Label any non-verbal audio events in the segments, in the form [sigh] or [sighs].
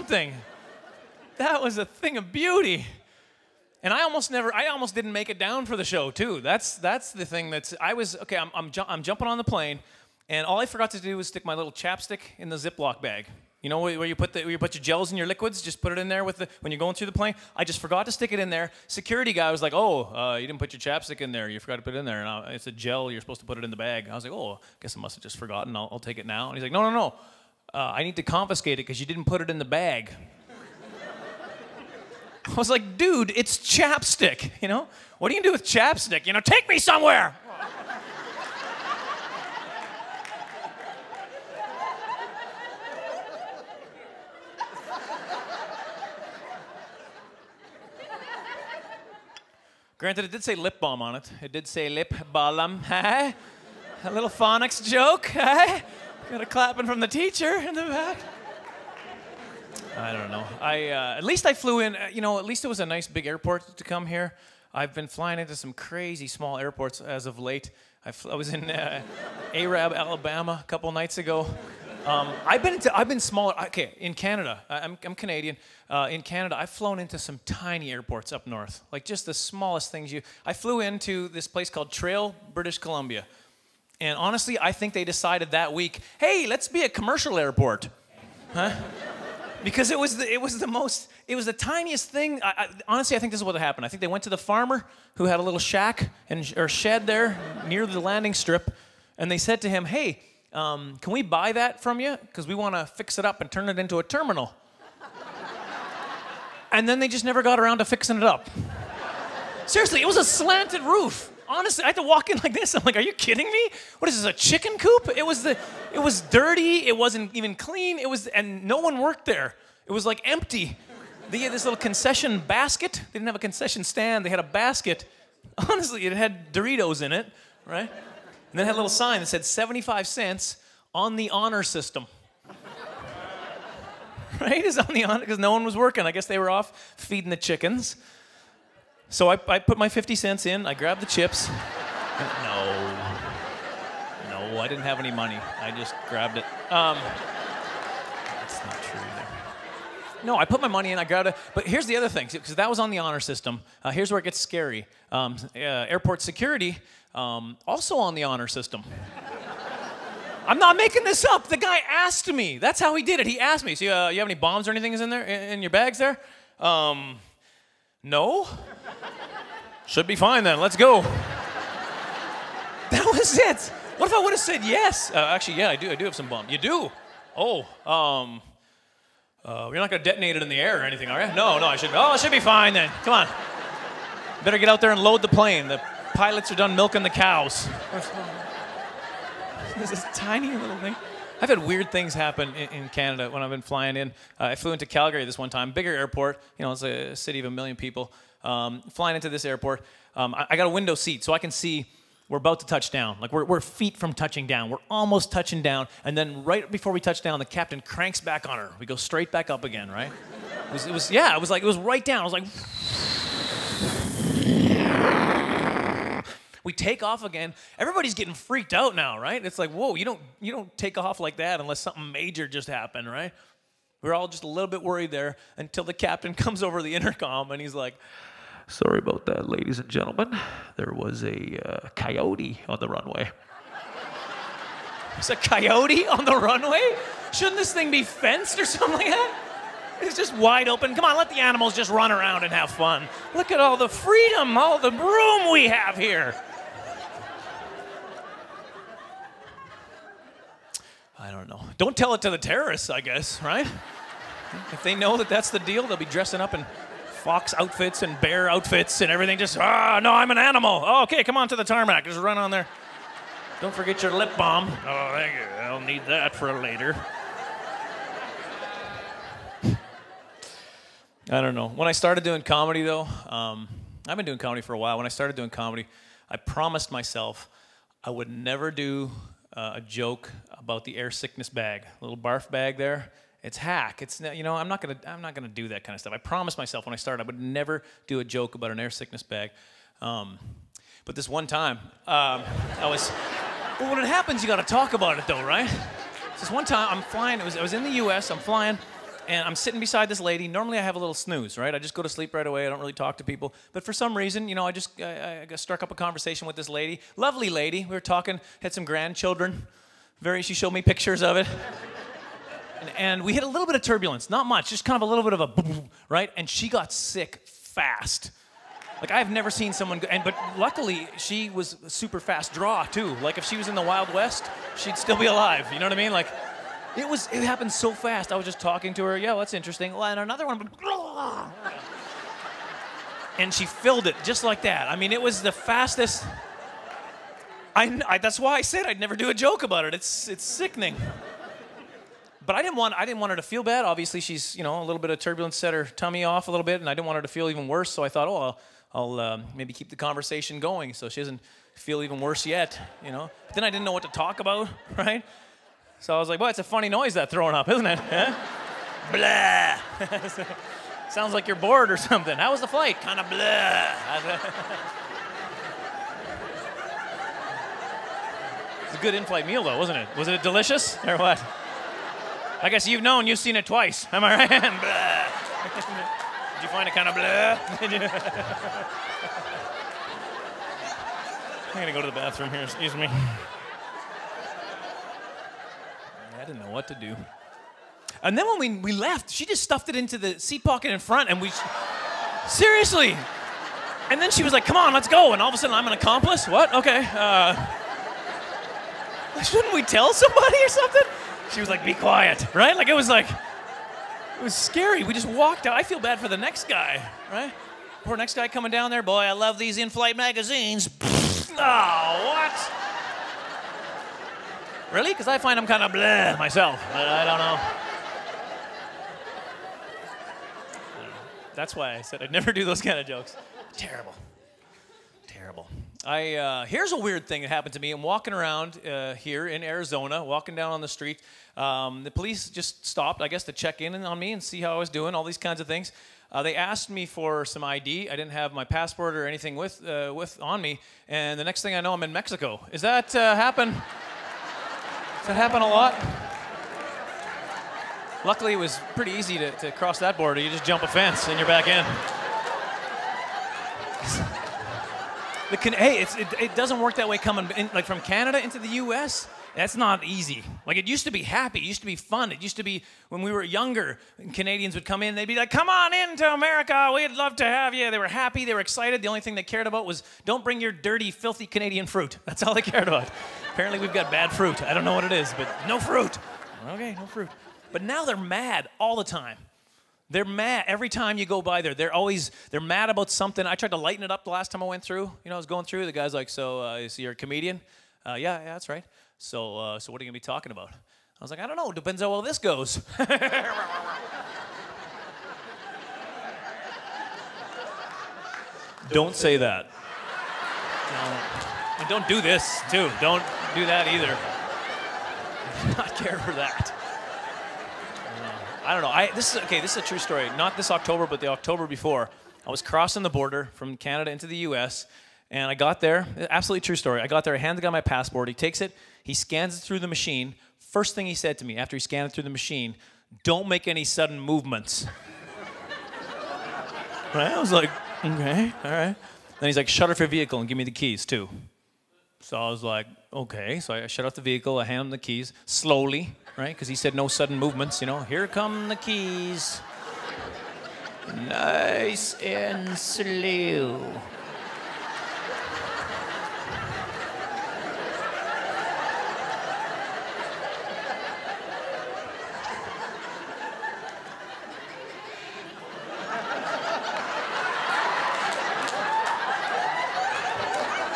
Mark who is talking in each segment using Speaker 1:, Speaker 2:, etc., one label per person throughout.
Speaker 1: something. That was a thing of beauty. And I almost never, I almost didn't make it down for the show too. That's that's the thing. That's I was okay. I'm I'm, ju- I'm jumping on the plane, and all I forgot to do was stick my little chapstick in the Ziploc bag. You know where you put the where you put your gels and your liquids. Just put it in there with the when you're going through the plane. I just forgot to stick it in there. Security guy was like, "Oh, uh, you didn't put your chapstick in there. You forgot to put it in there." And I, it's a gel. You're supposed to put it in the bag. I was like, "Oh, I guess I must have just forgotten. I'll, I'll take it now." And he's like, "No, no, no. Uh, I need to confiscate it because you didn't put it in the bag." I was like, dude, it's chapstick, you know? What do you do with chapstick? You know, take me somewhere. Granted, it did say lip balm on it. It did say lip balm. [laughs] A little phonics joke. Got a clapping from the teacher in the back. I don't know. I uh, at least I flew in. uh, You know, at least it was a nice big airport to come here. I've been flying into some crazy small airports as of late. I, I was in uh, Arab, Alabama, a couple nights ago. Um, I've been into, I've been smaller. Okay, in Canada, I'm, I'm Canadian. Uh, in Canada, I've flown into some tiny airports up north, like just the smallest things. You, I flew into this place called Trail, British Columbia, and honestly, I think they decided that week, hey, let's be a commercial airport, huh? because it was the, it was the most it was the tiniest thing. I, I, honestly i think this is what happened. I think they went to the farmer who had a little shack and or shed there near the landing strip and they said to him hey um, can we buy that from you? Because we want to fix it up and turn it into a terminal. And then they just never got around to fixing it up. Seriously it was a slanted roof honestly i had to walk in like this. I'm like are you kidding me? What is this a chicken coop? It was the it was dirty. It wasn't even clean. It was and no one worked there. It was like empty. They had this little concession basket. They didn't have a concession stand. They had a basket. [laughs] Honestly it had doritos in it right? And then had a little sign that said 75 cents on the honor system. [laughs] Right? Is on the honor because no one was working. I guess they were off feeding the chickens so I, I put my 50 cents in, I grabbed the chips. no. No, I didn't have any money. I just grabbed it. Um, that's not true either. No, I put my money in, I grabbed it. But here's the other thing, because that was on the honor system. Uh, here's where it gets scary. Um, uh, airport security, um, also on the honor system. I'm not making this up. The guy asked me. That's how he did it. He asked me, so uh, you have any bombs or anything in there, in, in your bags there? Um, no. Should be fine then. Let's go. That was it. What if I would have said yes? Uh, actually, yeah, I do. I do have some bomb. You do? Oh, um, uh, you're not gonna detonate it in the air or anything, are you? No, no, I should. Oh, it should be fine then. Come on. Better get out there and load the plane. The pilots are done milking the cows. [laughs] This is tiny little thing. I've had weird things happen in, in Canada when I've been flying in. Uh, I flew into Calgary this one time, bigger airport. You know, it's a city of a million people. Um, flying into this airport, um, I, I got a window seat so I can see we're about to touch down. Like we're, we're feet from touching down. We're almost touching down. And then right before we touch down, the captain cranks back on her. We go straight back up again, right? It was, it was yeah, it was like, it was right down. I was like, we take off again. Everybody's getting freaked out now, right? It's like, whoa, you don't you don't take off like that unless something major just happened, right? We're all just a little bit worried there until the captain [laughs] comes over the intercom and he's like, "Sorry about that, ladies and gentlemen. There was a uh, coyote on the runway." [laughs] There's a coyote on the runway? Shouldn't this thing be fenced or something like that? It's just wide open. Come on, let the animals just run around and have fun. Look at all the freedom, all the room we have here. I don't know. Don't tell it to the terrorists, I guess, right? If they know that that's the deal, they'll be dressing up in fox outfits and bear outfits and everything. Just, ah, no, I'm an animal. Oh, okay, come on to the tarmac. Just run on there. Don't forget your lip balm. Oh, thank you. I'll need that for later. I don't know. When I started doing comedy, though, um, I've been doing comedy for a while. When I started doing comedy, I promised myself I would never do uh, a joke about the air sickness bag, little barf bag there. It's hack. It's you know I'm not gonna I'm not gonna do that kind of stuff. I promised myself when I started I would never do a joke about an air sickness bag. Um, but this one time, um, I was Well, when it happens, you got to talk about it, though, right? This one time, I'm flying. It was, I was in the U.S. I'm flying, and I'm sitting beside this lady. Normally, I have a little snooze, right? I just go to sleep right away. I don't really talk to people. But for some reason, you know, I just I, I struck up a conversation with this lady. Lovely lady. We were talking. Had some grandchildren. Very. She showed me pictures of it. [laughs] And, and we hit a little bit of turbulence. Not much. Just kind of a little bit of a boom, right? And she got sick fast. Like I've never seen someone go, and but luckily she was super fast draw too. Like if she was in the Wild West, she'd still be alive. You know what I mean? Like it was it happened so fast. I was just talking to her. Yeah, that's interesting. Well, and another one. [laughs] And she filled it just like that. I mean, it was the fastest. I, I that's why I said I'd never do a joke about it. It's it's sickening. But I didn't want I didn't want her to feel bad. Obviously, she's you know a little bit of turbulence set her tummy off a little bit, and I didn't want her to feel even worse. So I thought, oh, I'll, I'll um, maybe keep the conversation going so she doesn't feel even worse yet, you know. But then I didn't know what to talk about, [laughs] right? So I was like, well, it's a funny noise that throwing up, isn't it? [laughs] blah. [laughs] Sounds like you're bored or something. How was the flight? Kind of blah. [laughs] it's a good in-flight meal, though, wasn't it? Was it delicious or what? I guess you've known, you've seen it twice. Am I right? Did you find it kind of blah? I'm gonna go to the bathroom here, excuse me. I didn't know what to do. And then when we, we left, she just stuffed it into the seat pocket in front, and we. Seriously! And then she was like, come on, let's go. And all of a sudden, I'm an accomplice? What? Okay. Uh, [laughs] shouldn't we tell somebody or something? She was like, be quiet, right? Like, it was like. It was scary. We just walked out. I feel bad for the next guy, right? Poor next guy coming down there. Boy, I love these in-flight magazines. [laughs] oh, what? Really? Because I find them kind of bleh myself. I, I don't know. That's why I said I'd never do those kind of jokes. Terrible. Terrible. I uh, here's a weird thing that happened to me. I'm walking around uh, here in Arizona, walking down on the street. Um, the police just stopped, I guess, to check in on me and see how I was doing. All these kinds of things. Uh, they asked me for some ID. I didn't have my passport or anything with uh, with on me. And the next thing I know, I'm in Mexico. Is that uh, happen? Does that happen a lot? Luckily, it was pretty easy to, to cross that border. You just jump a fence and you're back in. The hey, it, it doesn't work that way coming in, like from Canada into the U.S. That's not easy. Like it used to be happy. It used to be fun. It used to be when we were younger, Canadians would come in, they'd be like, come on into America. We'd love to have you. They were happy. They were excited. The only thing they cared about was don't bring your dirty, filthy Canadian fruit. [laughs] That's all they cared about. Apparently, we've got bad fruit. I don't know what it is, but no fruit. Okay, no fruit. But now they're mad all the time. They're mad every time you go by there. They're always they're mad about something. I tried to lighten it up the last time I went through. You know, I was going through. The guy's like, "So, uh, you're a comedian?" Uh, yeah, yeah, that's right. So, uh, so what are you gonna be talking about? I was like, I don't know. Depends how well this goes. [laughs] don't say that. And don't do this too. Don't do that either. I [laughs] do not care for that. I don't know. I this is okay. This is a true story. Not this October, but the October before. I was crossing the border from Canada into the U.S. And I got there. Absolutely true story. I got there. I handed the guy my passport. He takes it. He scans it through the machine. First thing he said to me after he scanned it through the machine, "Don't make any sudden movements." [laughs] right? I was like, okay, all right. Then he's like, "Shut off your vehicle and give me the keys too." So I was like, okay. So I shut off the vehicle. I hand him the keys slowly right? Because he said no sudden movements, you know. Here come the keys. [laughs] Nice and slow.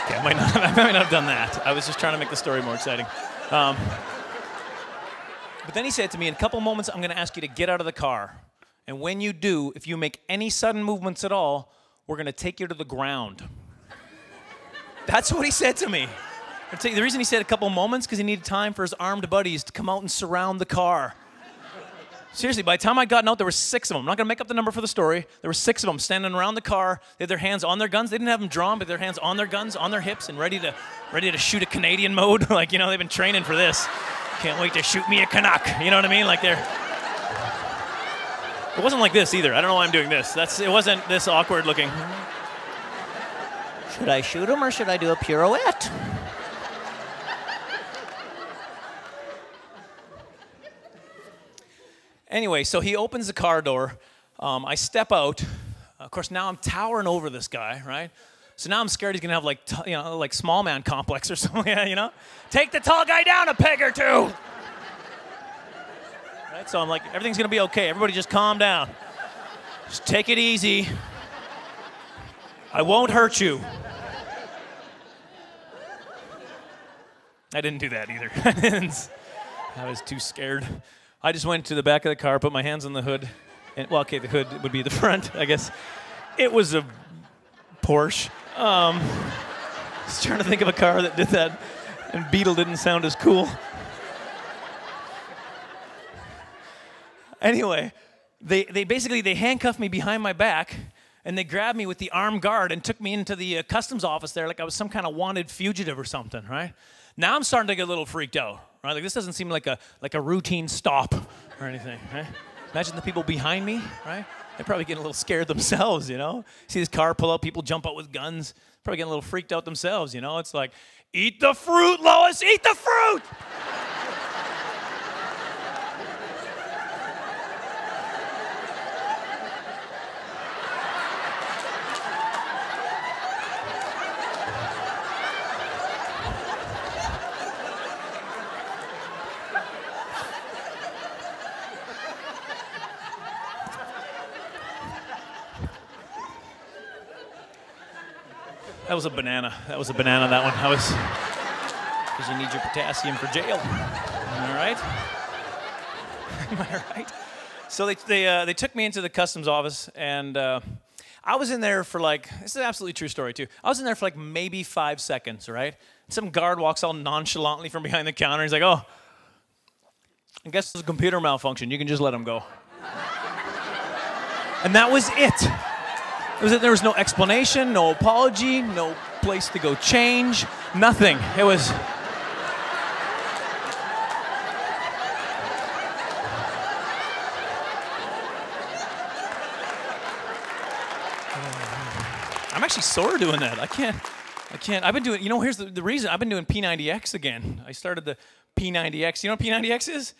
Speaker 1: Okay, I might, not, have done that. I was just trying to make the story more exciting. Um, but then he said to me, in a couple moments, I'm going to ask you to get out of the car. And when you do, if you make any sudden movements at all, we're going to take you to the ground. That's what he said to me. The reason he said a couple moments because he needed time for his armed buddies to come out and surround the car. Seriously, by the time I got out, there were six of them. I'm not gonna make up the number for the story. There were six of them standing around the car. They had their hands on their guns. They didn't have them drawn, but their hands on their guns, on their hips, and ready to ready to shoot a Canadian mode. [laughs] like you know, they've been training for this. Can't wait to shoot me a Canuck. You know what I mean? Like they're. It wasn't like this either. I don't know why I'm doing this. That's it wasn't this awkward looking. Should I shoot him or should I do a pirouette? Anyway, so he opens the car door. Um, I step out. Of course, now I'm towering over this guy, right? So now I'm scared he's gonna have like, you know, like small man complex or [laughs] something, you know? Take the tall guy down a peg or two. Right? So I'm like, everything's gonna be okay. Everybody just calm down. Just take it easy. I won't hurt you. I didn't do that either. [laughs] I was too scared. I just went to the back of the car, put my hands on the hood. And, well, okay, the hood would be the front, I guess. It was a Porsche. Um, I was trying to think of a car that did that, and Beetle didn't sound as cool. Anyway, they, they basically they handcuffed me behind my back and they grabbed me with the armed guard and took me into the uh, customs office there like I was some kind of wanted fugitive or something, right? Now I'm starting to get a little freaked out, right? Like this doesn't seem like a like a routine stop or anything, right? Imagine the people behind me, right? They're probably getting a little scared themselves, you know? See this car pull up, people jump out with guns, probably getting a little freaked out themselves, you know? It's like, eat the fruit, Lois, eat the fruit! That was a banana. That was a banana, that one. That was because you need your potassium for jail. I right? [laughs] Am I right? So they, they, uh, they took me into the customs office, and uh, I was in there for like, this is an absolutely true story too. I was in there for like maybe five seconds, right? Some guard walks all nonchalantly from behind the counter. He's like, oh, I guess it's a computer malfunction. You can just let him go. and that was it. It was that there was no explanation, no apology, no place to go change, nothing. It was. I'm actually sore doing that. I can't. I can't. I've been doing. You know, here's the, the reason. I've been doing P90X again. I started the P90X. You know what P90X is?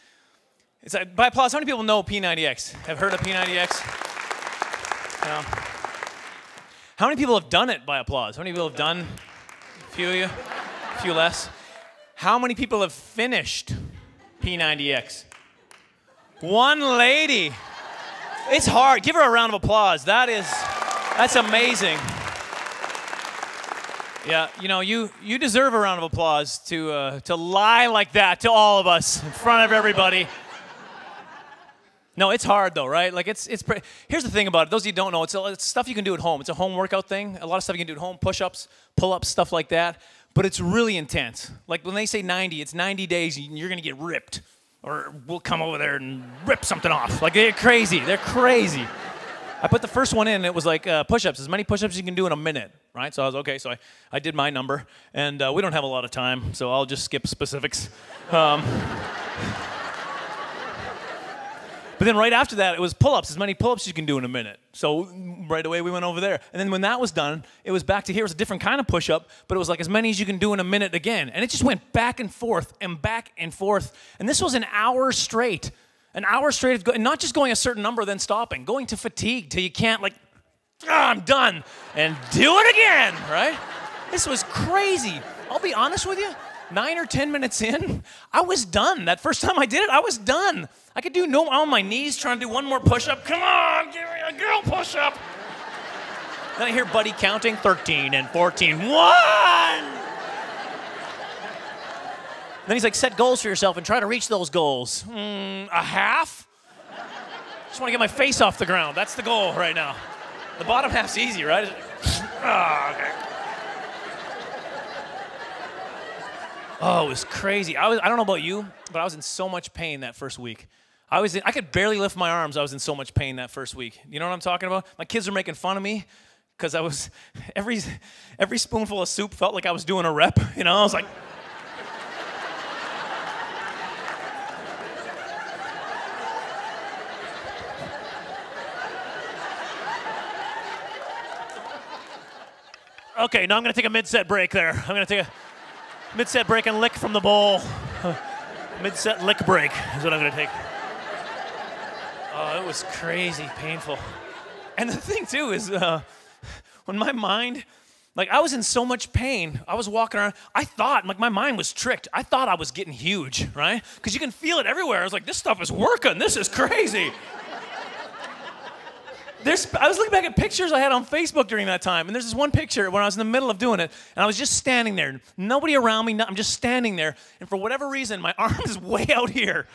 Speaker 1: It's like, by applause. How many people know P90X? Have heard of P90X? No. How many people have done it by applause? How many people have done? A few of you? A few less? How many people have finished P90X? One lady. It's hard. Give her a round of applause. That is, that's amazing. Yeah, you know, you, you deserve a round of applause to, uh, to lie like that to all of us in front of everybody. No, it's hard though, right? Like it's it's. Pre- Here's the thing about it. Those of you don't know, it's, a, it's stuff you can do at home. It's a home workout thing. A lot of stuff you can do at home: push-ups, pull-ups, stuff like that. But it's really intense. Like when they say 90, it's 90 days. and You're gonna get ripped, or we'll come over there and rip something off. Like they're crazy. They're crazy. I put the first one in. It was like uh, push-ups, as many push-ups as you can do in a minute, right? So I was okay. So I, I did my number, and uh, we don't have a lot of time, so I'll just skip specifics. Um, but then right after that, it was pull-ups, as many pull-ups you can do in a minute. So right away we went over there. And then when that was done, it was back to here. It was a different kind of push-up, but it was like as many as you can do in a minute again. And it just went back and forth and back and forth. And this was an hour straight. An hour straight of go- not just going a certain number, then stopping, going to fatigue till you can't like, ah, I'm done, and do it again, right? This was crazy. I'll be honest with you nine or 10 minutes in, I was done. That first time I did it, I was done. I could do no on my knees trying to do one more push up. Come on, give me a girl push up. Then I hear Buddy counting 13 and 14. One! Then he's like, set goals for yourself and try to reach those goals. Mm, a half? Just want to get my face off the ground. That's the goal right now. The bottom half's easy, right? Oh, [laughs] okay. Oh, it was crazy. I was I don't know about you, but I was in so much pain that first week. I was in, I could barely lift my arms. I was in so much pain that first week. You know what I'm talking about? My kids were making fun of me because I was [laughs] every every spoonful of soup felt like I was doing a rep. [laughs] You know, I was like. [laughs] Okay, now I'm gonna take a mid-set break there. I'm gonna take a mid-set break and lick from the bowl. [laughs] mid-set lick break is what I'm gonna take. Oh, it was crazy painful. And the thing too is, uh, when my mind, like I was in so much pain, I was walking around. I thought, like my mind was tricked. I thought I was getting huge, right? Because you can feel it everywhere. I was like, this stuff is working. This is crazy. There's, I was looking back at pictures I had on Facebook during that time, and there's this one picture when I was in the middle of doing it, and I was just standing there. Nobody around me, I'm just standing there, and for whatever reason, my [laughs] arm is way out here.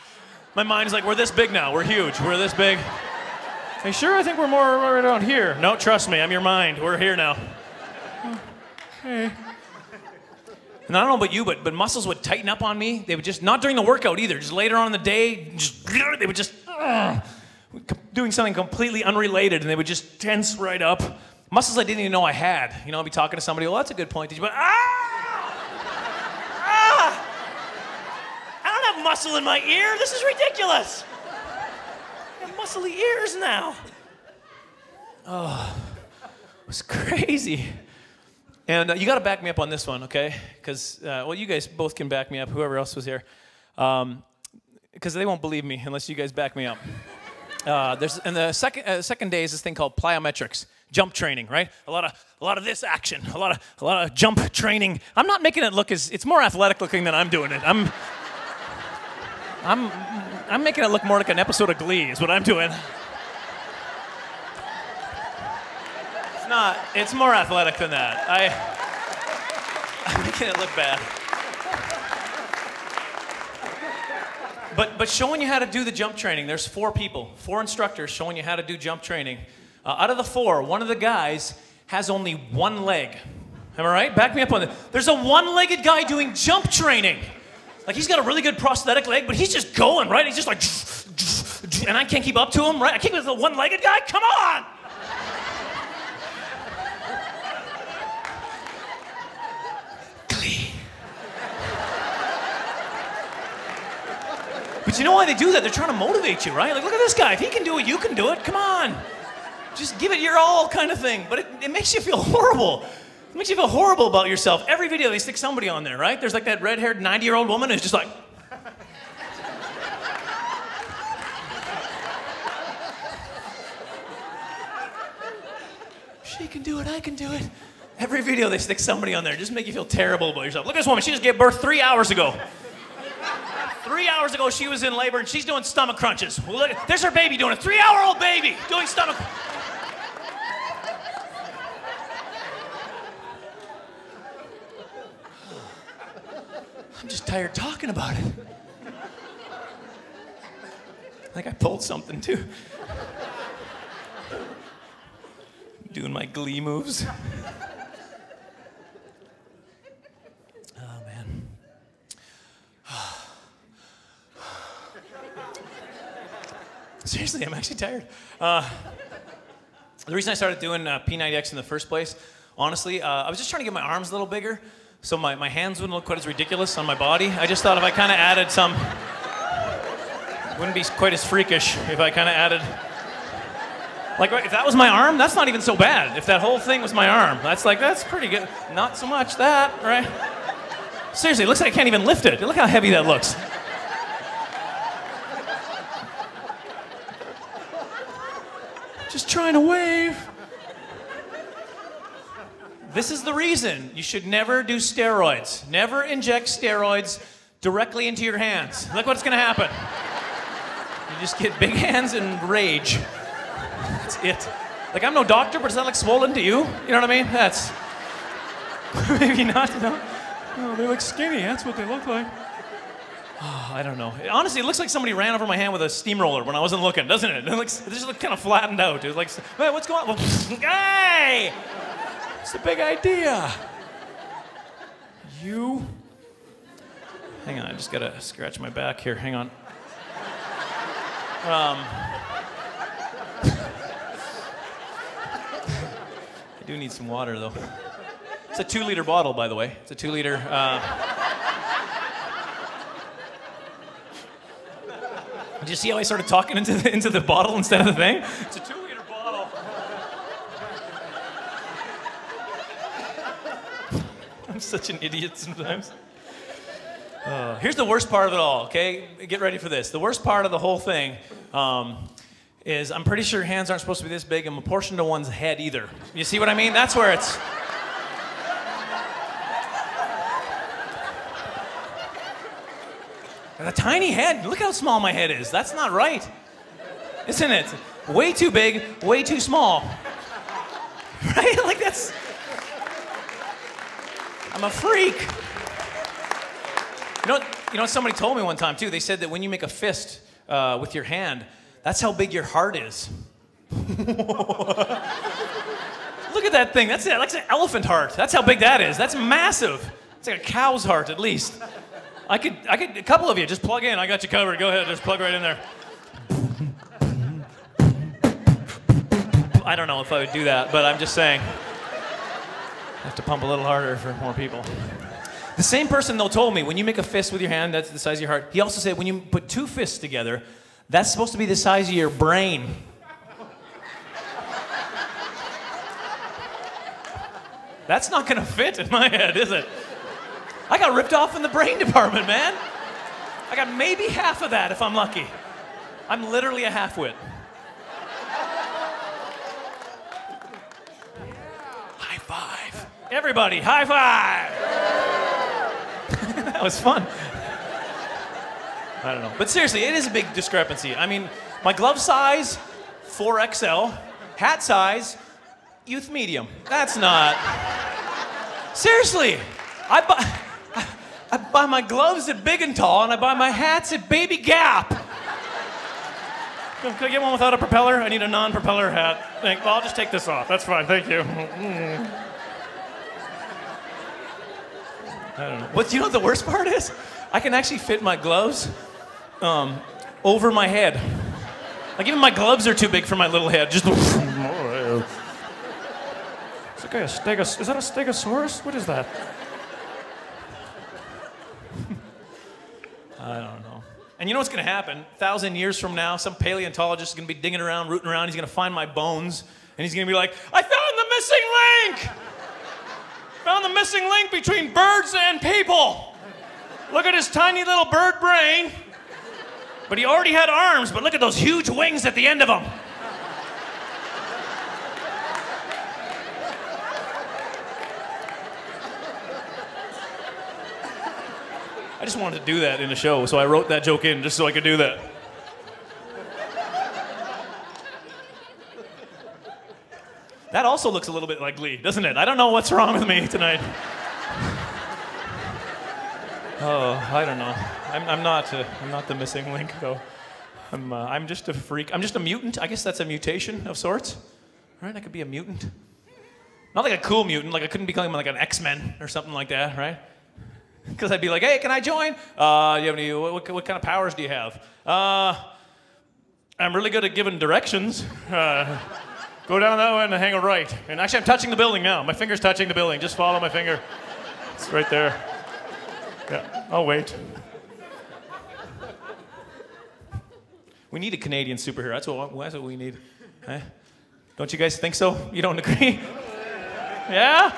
Speaker 1: My mind is like, we're this big now, we're huge, we're this big. Hey, sure, I think we're more right out here. No, trust me, I'm your mind, we're here now. And I don't know about you, but, but muscles would tighten up on me. They would just, not during the workout either, just later on in the day, just, they would just, uh, doing something completely unrelated, and they would just tense right up. Muscles I didn't even know I had. You know, I'd be talking to somebody, well, that's a good point. Did you, but, ah! Ah! I don't have muscle in my ear. This is ridiculous. I have muscly ears now. Oh, it was crazy. And uh, you got to back me up on this one, okay? Because, uh, well, you guys both can back me up, whoever else was here. Because um, they won't believe me unless you guys back me up. Uh, there's and the second uh, second day is this thing called plyometrics, jump training, right? A lot of a lot of this action, a lot of a lot of jump training. I'm not making it look as it's more athletic looking than I'm doing it. I'm I'm I'm making it look more like an episode of Glee is what I'm doing. It's not. It's more athletic than that. I [laughs] I'm making it look bad. But, but showing you how to do the jump training, there's four people, four instructors showing you how to do jump training. Uh, out of the four, one of the guys has only one leg. Am I right? Back me up on that. There's a one legged guy doing jump training. Like he's got a really good prosthetic leg, but he's just going, right? He's just like, and I can't keep up to him, right? I can't with the one legged guy? Come on! But you know why they do that? They're trying to motivate you, right? Like, look at this guy. If he can do it, you can do it. Come on. Just give it your all, kind of thing. But it, it makes you feel [laughs] horrible. It makes you feel horrible about yourself. Every video, they stick somebody on there, right? There's like that red haired 90 year old woman who's just like, she can do it, I can do it. Every video, they stick somebody on there, just make you feel terrible about yourself. Look at this woman, she just gave birth three hours ago. Three hours ago, she was in labor and she's doing stomach crunches. Look, there's her baby doing it. Three hour old baby doing stomach. I'm just tired talking about it. I think I pulled something too. Doing my glee moves. Seriously, I'm actually tired. Uh, the reason I started doing uh, P90X in the first place, honestly, uh, I was just trying to get my arms a little bigger so my, my hands wouldn't look quite as ridiculous on my body. I just thought if I kind of added some, wouldn't be quite as freakish if I kind of added. Like, if that was my arm, that's not even so bad. If that whole thing was my arm, that's like, that's pretty good. Not so much that, right? Seriously, it looks like I can't even lift it. Look how heavy that looks. Trying to wave. This is the reason you should never do steroids. Never inject steroids directly into your hands. Look what's gonna happen. You just get big hands and rage. That's it. Like, I'm no doctor, but is that like swollen to you? You know what I mean? That's. [laughs] Maybe not, know? Oh, they look skinny. That's what they look like. Oh, [sighs] I don't know. Honestly, it looks like somebody ran over my hand with a steamroller when I wasn't looking, doesn't it? [laughs] It looks, it just looks kind of flattened out. It's like, hey, what's going [laughs] on? hey! It's a big idea. You. Hang on, I just gotta scratch my back here. Hang on. Um, [laughs] I do need some water though. It's a two liter bottle, by the way. It's a two liter. Uh... Did you see how I started talking into the, into the bottle instead of the thing? It's a two liter bottle. I'm such an idiot sometimes. Uh, here's the worst part of it all, okay? Get ready for this. The worst part of the whole thing um, is I'm pretty sure hands aren't supposed to be this big and proportion to one's head either. You see what I mean? That's where it's. A tiny head. Look how small my head is. That's not right. Isn't it? Way too big, way too small. [laughs] Right? Like that's. I'm a freak. You know, you know somebody told me one time too? They said that when you make a fist uh, with your hand, that's how big your heart is. [laughs] Look at that thing. That's, that's an elephant heart. That's how big that is. That's massive. It's like a cow's heart at least. I could, I could, a couple of you, just plug in. I got you covered. Go ahead, just plug right in there. I don't know if I would do that, but I'm just saying. I have to pump a little harder for more people. The same person though told me when you make a fist with your hand, that's the size of your heart. He also said when you put two fists together, that's supposed to be the size of your brain. That's not gonna fit in my head, is it? I got ripped off in the brain department, man. I got maybe half of that if I'm lucky. I'm literally a half-wit. High five. Everybody, high five. [laughs] that was fun. I don't know. But seriously, it is a big discrepancy. I mean, my glove size, 4XL. Hat size, youth medium. That's not. Seriously, I buy. I buy my gloves at Big and Tall, and I buy my hats at Baby Gap. Can I get one without a propeller? I need a non-propeller hat. Thank, well, I'll just take this off. That's fine. Thank you. I don't know. But you know what the worst part is? I can actually fit my gloves um, over my head. Like even my gloves are too big for my little head. Just. [laughs] Is that, a stegos- is that a stegosaurus? What is that? I don't know. And you know what's going to happen? A thousand years from now, some paleontologist is going to be digging around, rooting around. He's going to find my bones, and he's going to be like, I found the missing link! [laughs] found the missing link between birds and people. Look at his tiny little bird brain. But he already had arms, but look at those huge wings at the end of them. I just wanted to do that in a show, so I wrote that joke in just so I could do that. That also looks a little bit like Glee, doesn't it? I don't know what's wrong with me tonight. oh, I don't know. I'm, I'm not. Uh, I'm not the missing link, though. I'm. Uh, I'm just a freak. I'm just a mutant. I guess that's a mutation of sorts, right? I could be a mutant. Not like a cool mutant. Like I couldn't become like an X-Men or something like that, right? [laughs] Because I'd be like, hey, can I join? Uh, do you have any, what, what, kind of powers do you have? Uh, I'm really good at giving directions. [laughs] Uh, go down that way and hang a right. And actually, I'm touching the building now. My finger's touching the building. Just follow my finger. It's right there. Yeah, I'll wait. We need a Canadian superhero. That's what, that's what we need. Huh? Don't you guys think so? You don't agree? [laughs] yeah?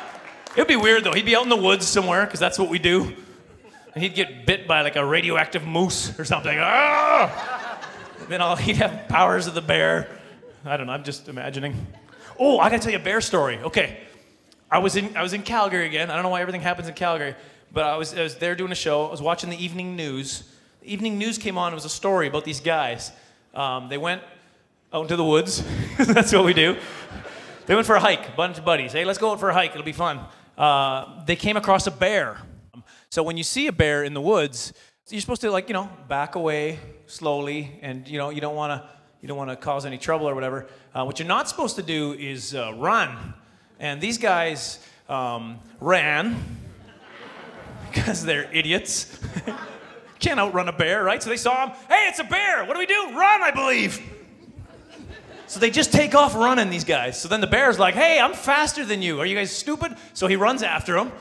Speaker 1: It'd be weird though. He'd be out in the woods somewhere, because that's what we do. And he'd get bit by like a radioactive moose or something. Ah! Then I'll, [laughs] he'd have powers of the bear. I don't know, I'm just imagining. Oh, I gotta tell you a bear story. Okay. I was in I was in Calgary again. I don't know why everything happens in Calgary, but I was I was there doing a show. I was watching the evening news. The evening news came on. It was a story about these guys. Um, they went out into the woods. [laughs] That's what we do. They went for a hike. Bunch of buddies. Hey, let's go out for a hike. It'll be fun uh, they came across a bear. So when you see a bear in the woods, you're supposed to like you know back away slowly, and you know you don't want to you don't want to cause any trouble or whatever. Uh, what you're not supposed to do is uh, run. And these guys um, ran [laughs] because they're idiots. [laughs] Can't outrun a bear, right? So they saw him. Hey, it's a bear. What do we do? Run, I believe. So they just take off running, these guys. So then the bear's like, hey, I'm faster than you. Are you guys stupid? So he runs after him.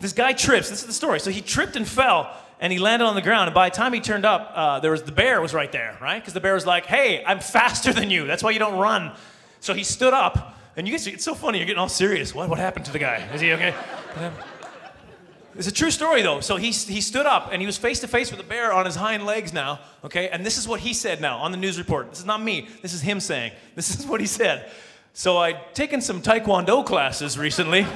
Speaker 1: This guy trips. This is the story. So he tripped and fell, and he landed on the ground. And by the time he turned up, uh, there was the bear was right there, right? Because the bear was like, hey, I'm faster than you. That's why you don't run. So he stood up, and you guys, it's so funny. You're getting all serious. What, what happened to the guy? Is he okay? It's a true story, though. So he, he stood up and he was face to face with a bear on his hind legs now, okay? And this is what he said now on the news report. This is not me, this is him saying. This is what he said. So I'd taken some Taekwondo classes recently.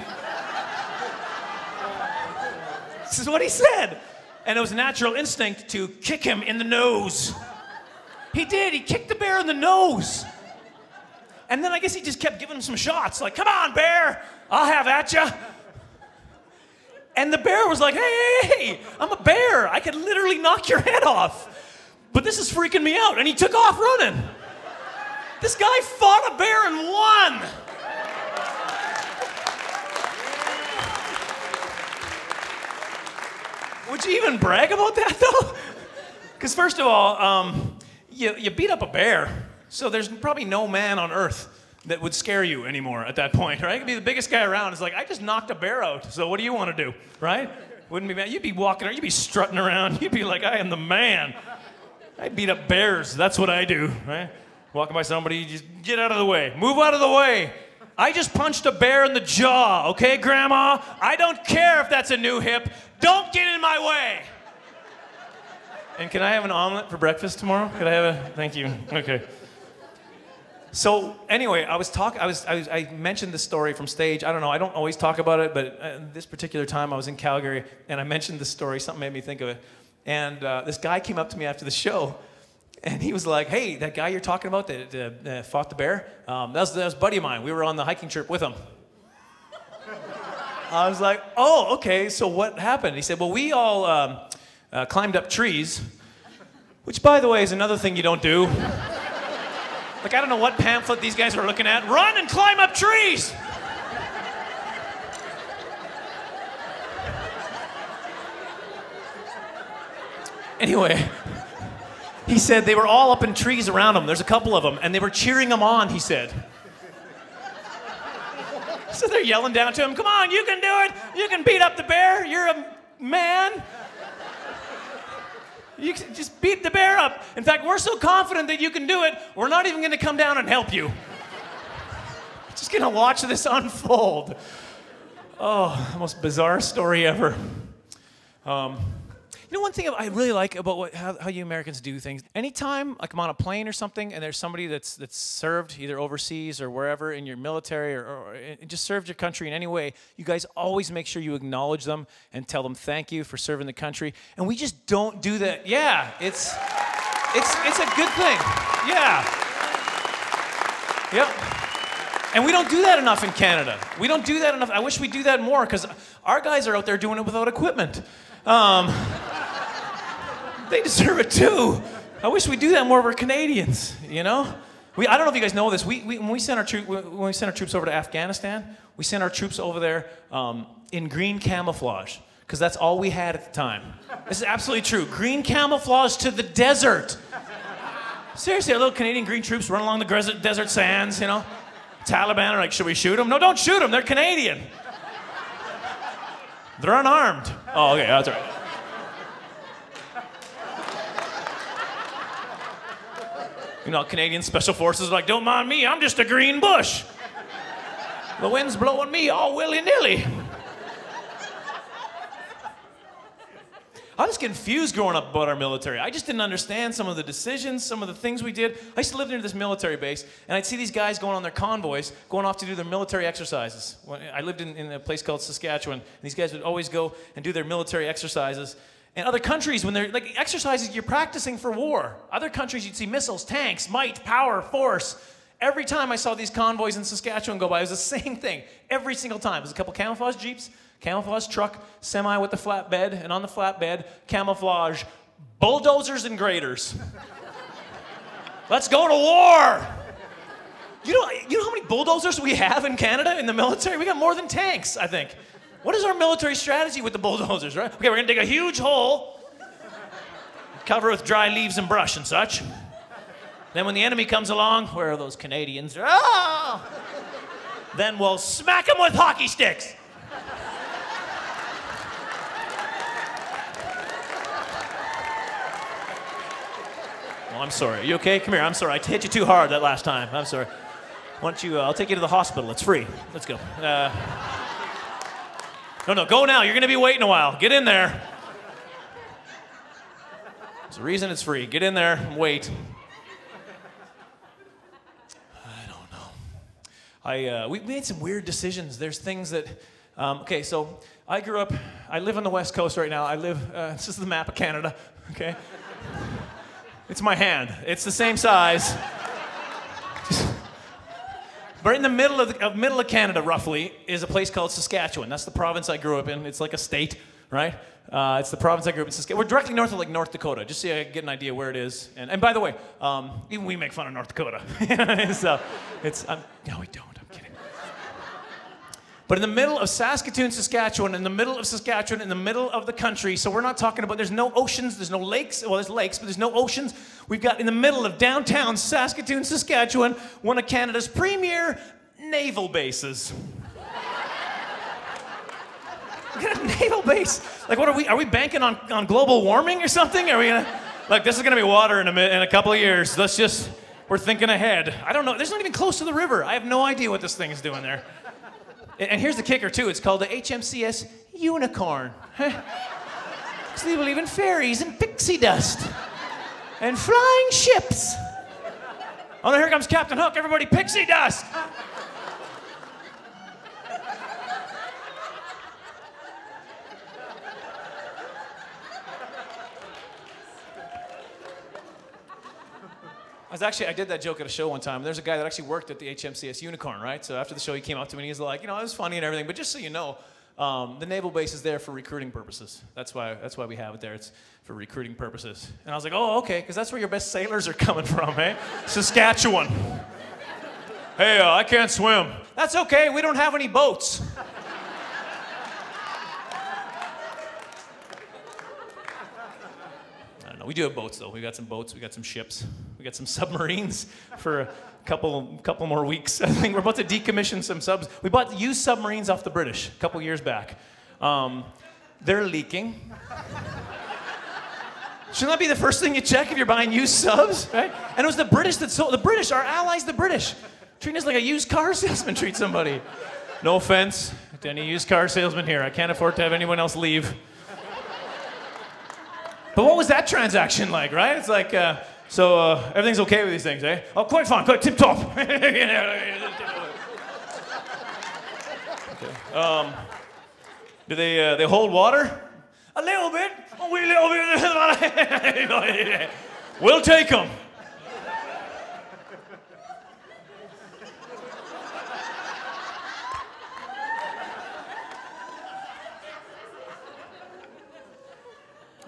Speaker 1: this is what he said. And it was a natural instinct to kick him in the nose. He did, he kicked the bear in the nose. And then I guess he just kept giving him some shots, like, come on, bear, I'll have at you. And the bear was like, hey, hey, hey, I'm a bear. I could literally knock your head off. But this is freaking me out. And he took off running. This guy fought a bear and won. Would you even brag about that though? Because, first of all, um, you, you beat up a bear, so there's probably no man on earth that would scare you anymore at that point, right? You'd be the biggest guy around. It's like, I just knocked a bear out, so what do you want to do, right? Wouldn't be mad. You'd be walking around, you'd be strutting around, [laughs] you'd be like, I am the man. I beat up bears, that's what I do, right? Walking by somebody, just get out of the way, move out of the way. I just punched a bear in the jaw, okay, Grandma? I don't care if that's a new hip. Don't get in my way. And can I have an omelet for breakfast tomorrow? Could I have a? Thank you. Okay. So anyway, I was talking. I was, I was. I mentioned this story from stage. I don't know. I don't always talk about it, but uh, this particular time I was in Calgary and I mentioned this story. Something made me think of it. And uh, this guy came up to me after the show, and he was like, "Hey, that guy you're talking about that uh, fought the bear, um, that, was, that was buddy of mine. We were on the hiking trip with him." [laughs] I was like, "Oh, okay. So what happened?" He said, "Well, we all um, uh, climbed up trees, which, by the way, is another thing you don't do." Like, I don't know what pamphlet these guys were looking at. Run and climb up trees! Anyway, he said they were all up in trees around him. There's a couple of them, and they were cheering him on, he said. So they're yelling down to him, Come on, you can do it! You can beat up the bear! You're a man! You just beat the bear up. In fact, we're so confident that you can do it, we're not even going to come down and help you. just going to watch this unfold. Oh, most bizarre story ever. Um, you know, one thing I really like about what, how, how you Americans do things. Anytime, like I'm on a plane or something, and there's somebody that's that's served either overseas or wherever in your military or, or, just served your country in any way, you guys always make sure you acknowledge them and tell them thank you for serving the country. And we just don't do that. Yeah, it's it's it's a good thing. Yeah. Yep. And we don't do that enough in Canada. We don't do that enough. I wish we do that more because our guys are out there doing it without equipment. Um, they deserve it too. I wish we do that more for Canadians, you know? We, I don't know if you guys know this. We, we, when, we sent our troop, when we sent our troops over to Afghanistan, we sent our troops over there um, in green camouflage because that's all we had at the time. This is absolutely true. Green camouflage to the desert. Seriously, our little Canadian green troops run along the desert sands, you know? Taliban are like, should we shoot them? No, don't shoot them. They're Canadian. They're unarmed. Oh, okay, that's right. You know, Canadian Special Forces are like, don't mind me, I'm just a green bush. The wind's blowing me all willy nilly. I was confused growing up about our military. I just didn't understand some of the decisions, some of the things we did. I used to live near this military base, and I'd see these guys going on their convoys, going off to do their military exercises. I lived in, in a place called Saskatchewan, and these guys would always go and do their military exercises. And other countries, when they're like exercises, you're practicing for war. Other countries, you'd see missiles, tanks, might, power, force. Every time I saw these convoys in Saskatchewan go by, it was the [laughs] same thing. Every single time. It was a couple camouflage jeeps, camouflage truck, semi with the flatbed, and on the flatbed, camouflage bulldozers and graders. [laughs] Let's go to war. You know, you know how many bulldozers we have in Canada in the military? We got more than tanks, I think. What is our military strategy with the bulldozers, right? Okay, we're gonna dig a huge hole. cover it with dry leaves and brush and such. Then when the enemy comes along, where are those Canadians? Oh! then we'll smack them with hockey sticks. Oh, I'm sorry. Are you okay? Come here. I'm sorry. I hit you too hard that last time. I'm sorry. Why don't you? Uh, I'll take you to the hospital. It's free. Let's go. Uh, no, no, go now. You're going to be waiting a while. Get in there. There's a reason it's free. Get in there and wait. I don't know. I uh, we made some weird decisions. There's things that. Um, okay, so I grew up. I live on the west coast right now. I live. Uh, [laughs] this is the map of Canada. Okay. It's my hand. It's the same size. But in the middle of, the, of middle of Canada, roughly, is a place called Saskatchewan. That's the province I grew up in. It's like a state, right? Uh, it's the province I grew up in. Saskatchewan. We're directly north of like North Dakota, just so you get an idea where it is. And, and by the way, um, even we make fun of North Dakota. [laughs] so it's um, no, we don't. But in the middle of Saskatoon, Saskatchewan, in the middle of Saskatchewan, in the middle of the country, so we're not talking about, there's no oceans, there's no lakes, well, there's lakes, but there's no oceans. We've got in the middle of downtown Saskatoon, Saskatchewan, one of Canada's premier naval bases. [laughs] we got a naval base. Like, what are we, are we banking on, on global warming or something? Are we gonna, like, this is gonna be water in a, in a couple of years. Let's just, we're thinking ahead. I don't know, there's not even close to the river. I have no idea what this thing is doing there. And here's the kicker, too. It's called the HMCS Unicorn. [laughs] Because they believe in fairies and pixie dust and flying ships. Oh, no, here comes Captain Hook. Everybody, pixie dust. I was actually, I did that joke at a show one time. There's a guy that actually worked at the HMCS Unicorn, right? So after the show, he came up to me and he's like, you know, it was funny and everything, but just so you know, um, the naval base is there for recruiting purposes. That's why, that's why we have it there. It's for recruiting purposes. And I was like, oh, okay, because that's where your best sailors are coming from, eh? Saskatchewan. [laughs] hey, uh, I can't swim. That's okay, we don't have any boats. [laughs] I don't know. We do have boats though. We got some boats. We got some ships. We got some submarines [laughs] for a couple couple more weeks. [laughs] I think we're about to decommission some subs. We bought used submarines off the British a couple years back. Um, they're leaking. [laughs] Shouldn't that be the first thing you check if you're buying used subs, right? And it was the British that sold the British, our allies, the British, treating us like a used car salesman treats somebody. No offense to any used car salesman here. I can't afford to have anyone else leave. But what was that transaction like, right? It's like, uh, so uh, everything's okay with these things, eh? Oh, quite fine, quite tip top. [laughs] okay. um, do they, uh, they hold water? A little bit. Oh, we little bit. [laughs] we'll take them.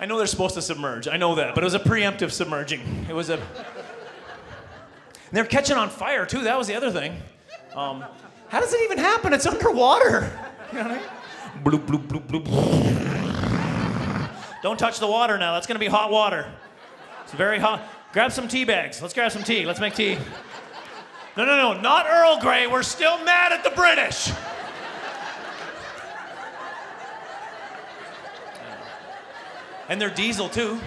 Speaker 1: I know they're supposed to submerge. I know that, but it was a preemptive submerging. It was a. And they're catching on fire too. That was the other thing. Um, how does it even happen? It's underwater. You know what I mean? Bloop, bloop, bloop, bloop. Don't touch the water now. That's gonna be hot water. It's very hot. Grab some tea bags. Let's grab some tea. Let's make tea. No, no, no, not Earl Grey. We're still mad at the British. And they're diesel too.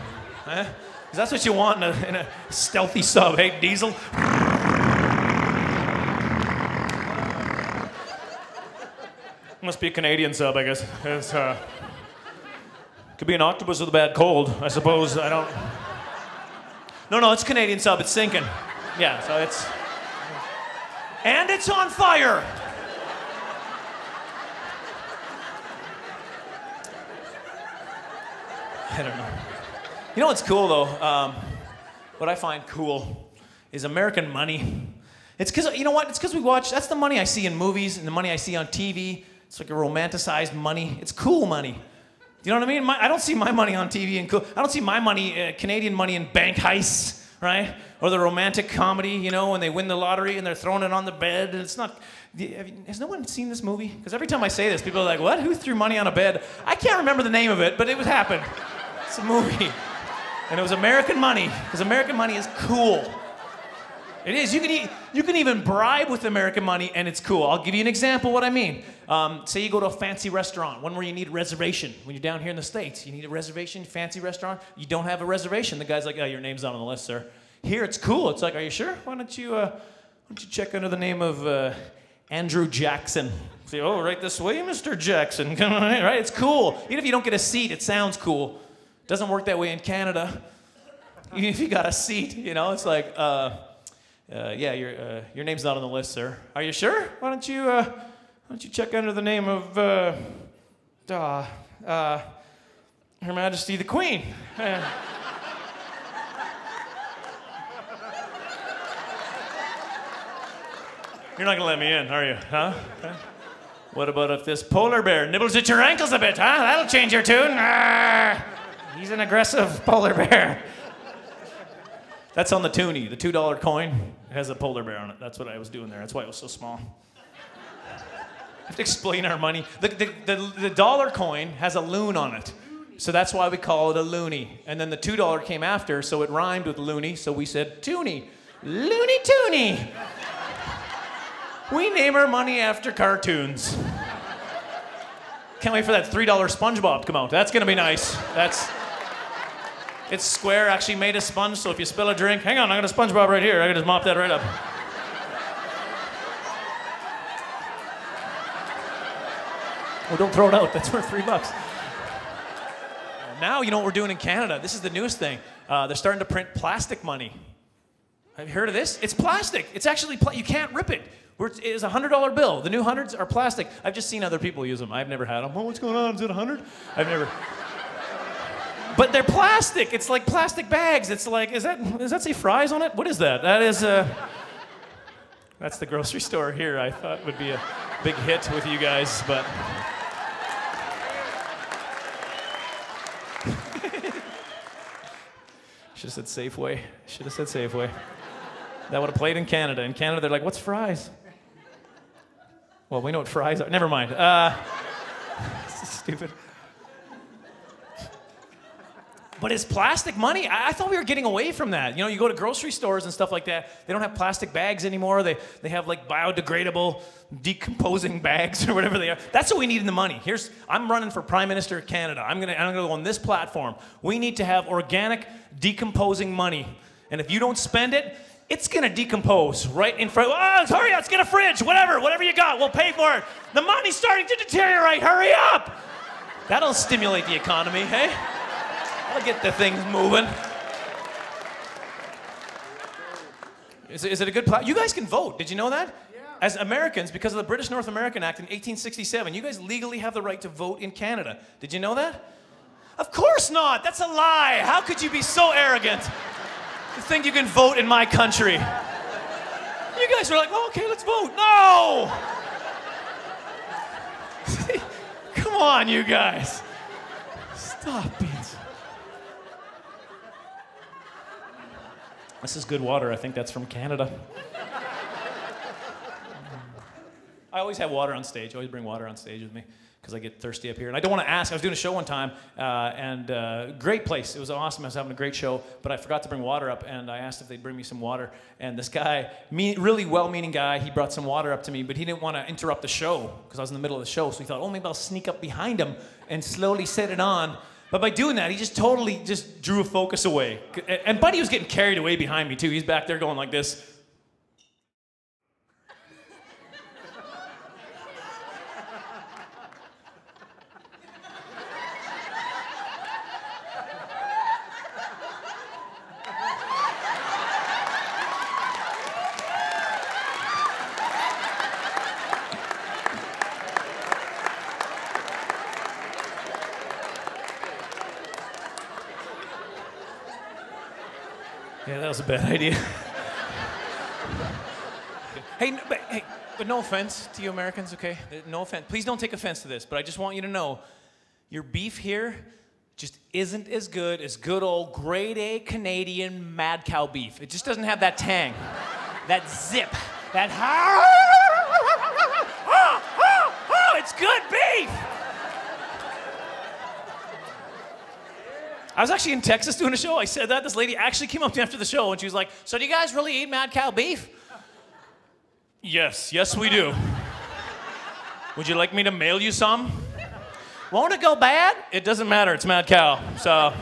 Speaker 1: Eh? That's what you want in a, in a stealthy sub, hey, diesel? Must be a Canadian sub, I guess. It's, uh, could be an octopus with a bad cold, I suppose. I don't. No, no, it's Canadian sub. It's sinking. Yeah, so it's. And it's on fire. I don't know. You know what's cool though? Um, what I find cool is American money. It's because you know what? It's because we watch. That's the money I see in movies and the money I see on TV. It's like a romanticized money. It's cool money. You know what I mean? My, I don't see my money on TV and cool. I don't see my money, uh, Canadian money, in bank heists, right? Or the romantic comedy, you know, when they win the lottery and they're throwing it on the bed. And it's not. Has no one seen this movie? Because every time I say this, people are like, "What? Who threw money on a bed?" I can't remember the name of it, but it would happen. It's a movie. And it was American money, because American money is cool. It is. You can, e- you can even bribe with American money, and it's cool. I'll give you an example what I mean. Um, say you go to a fancy restaurant, one where you need a reservation. When you're down here in the States, you need a reservation, fancy restaurant. You don't have a reservation. The guy's like, oh, your name's not on the list, sir. Here, it's cool. It's like, are you sure? Why don't you, uh, why don't you check under the name of uh, Andrew Jackson? Say, oh, right this way, Mr. Jackson. Come on, in, right? It's cool. Even if you don't get a seat, it sounds cool. Doesn't work that way in Canada. [laughs] Even if you got a seat, you know, it's like, uh, uh, yeah, your, uh, your name's not on the list, sir. Are you sure? Why don't you, uh, why don't you check under the name of, uh, uh, Her Majesty the Queen? [laughs] You're not gonna let me in, are you? Huh? What about if this polar bear nibbles at your ankles a bit, huh? That'll change your tune. He's an aggressive [laughs] polar bear. That's on the toonie. The $2 coin It has a polar bear on it. That's what I was doing there. That's why it was so small. I [laughs] have to explain our money. The, the, the, the dollar coin has a loon on it. So that's why we call it a loony. And then the $2 came after, so it rhymed with loony, so we said toonie. Loony Toonie. We name our money after cartoons. Can't wait for that $3 SpongeBob to come out. That's gonna be nice. That's. It's square, actually made of sponge, so if you spill a drink, hang on, I got a SpongeBob right here. I can just mop that right up. Well, don't throw it out. That's worth three bucks. Now you know what we're doing in Canada. This is the newest thing. Uh, they're starting to print plastic money. Have you heard of this? It's plastic. It's actually pla- you can't rip it. We're, it is a hundred dollar bill. The new hundreds are plastic. I've just seen other people use them. I've never had them. Oh, what's going on? Is it a hundred? I've never. But they're plastic. It's like plastic bags. It's like is that does that say fries on it? What is that? That is uh. That's the grocery store here. I thought would be a big hit with you guys, but. [laughs] Should have said Safeway. Should have said Safeway. That would have played in Canada. In Canada, they're like, what's fries? Well, we know what fries are. Never mind. Uh, [laughs] stupid. But it's plastic money. I, I thought we were getting away from that. You know, you go to grocery stores and stuff like that, they don't have plastic bags anymore. They, they have like biodegradable, decomposing bags [laughs] or whatever they are. That's what we need in the money. Here's, I'm running for Prime Minister of Canada. I'm gonna, I'm gonna go on this platform. We need to have organic, decomposing money. And if you don't spend it, it's gonna decompose right in front. Oh, hurry up, let's get a fridge, whatever, whatever you got, we'll pay for it. The money's starting to deteriorate, hurry up. That'll stimulate the economy, hey? That'll get the things moving. Is it, is it a good plan? You guys can vote. Did you know that? As Americans, because of the British North American Act in 1867, you guys legally have the right to vote in Canada. Did you know that? Of course not. That's a lie. How could you be so arrogant to think you can vote in my country? You guys are like, okay, let's vote. No! [laughs] Come on, you guys. Stop it. This is good water. I think that's from Canada. I always have water on stage. I always bring water on stage with me because I get thirsty up here. And I don't want to ask. I was doing a show one time, uh, and uh, great place. It was awesome. I was having a great show, but I forgot to bring water up, and I asked if they'd bring me some water. And this guy, really well-meaning guy, he brought some water up to me, but he didn't want to interrupt the show because I was in the middle of the show. So he thought, oh, maybe I'll sneak up behind him and slowly set it on. But by doing that, he just totally just drew a focus away. And Buddy was getting carried away behind me too. He's back there going like this. Was a bad idea. hey, but, hey, but no offense to you Americans, okay? Uh, No offense. Please don't take offense to this, but I just want you to know your beef here just isn't as good as good old grade A Canadian mad cow beef. It just doesn't have that tang, that zip, that it's good beef. I was actually in Texas doing a show. I said that. This lady actually came up to me after the show and she was like, So, do you guys really eat mad cow beef? Yes, yes, we do. Would you like me to mail you some? Won't it go bad? It doesn't matter. It's mad cow. So,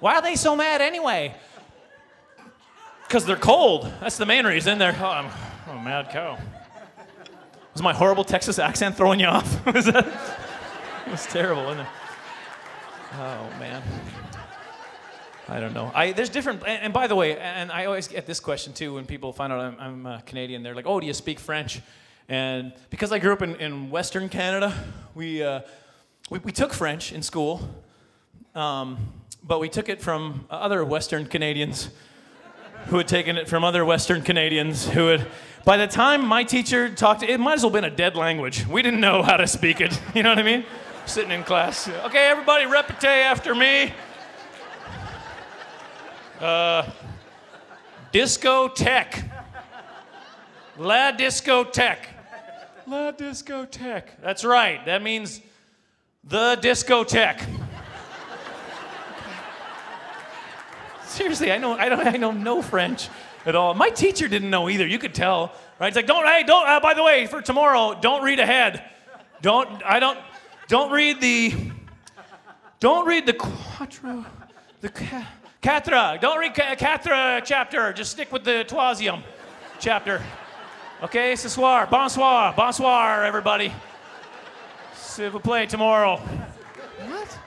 Speaker 1: why are they so mad anyway? Because they're cold. That's the main reason. They're, oh, I'm, I'm a mad cow. Was my horrible Texas accent throwing you off? Was [laughs] that? It was terrible, wasn't it? Oh man. I don't know. I, there's different, and, and, by the way, and I always get this question too when people find out I'm, I'm uh, Canadian. They're like, "Oh, do you speak French?" And because I grew up in, in Western Canada, we, uh, we, we took French in school, um, but we took it from other Western Canadians who had taken it from other Western Canadians who had. By the time my teacher talked, it might as well been a dead language. We didn't know how to speak it. [laughs] You know what I mean? Sitting in class. Okay, everybody, repete after me. Uh, discotheque. La discotheque. La discotheque. That's right. That means the discotheque. [laughs] Seriously, I know I don't I know no French at all. My teacher didn't know either. You could tell, right? It's like, don't hey, don't. Uh, by the way, for tomorrow, don't read ahead. Don't I don't. Don't read the, don't read the quattro, the catra. Don't read catra chapter. Just stick with the troisième chapter. Okay, ce soir. Bonsoir. Bonsoir, everybody. S'il vous plaît, tomorrow. What?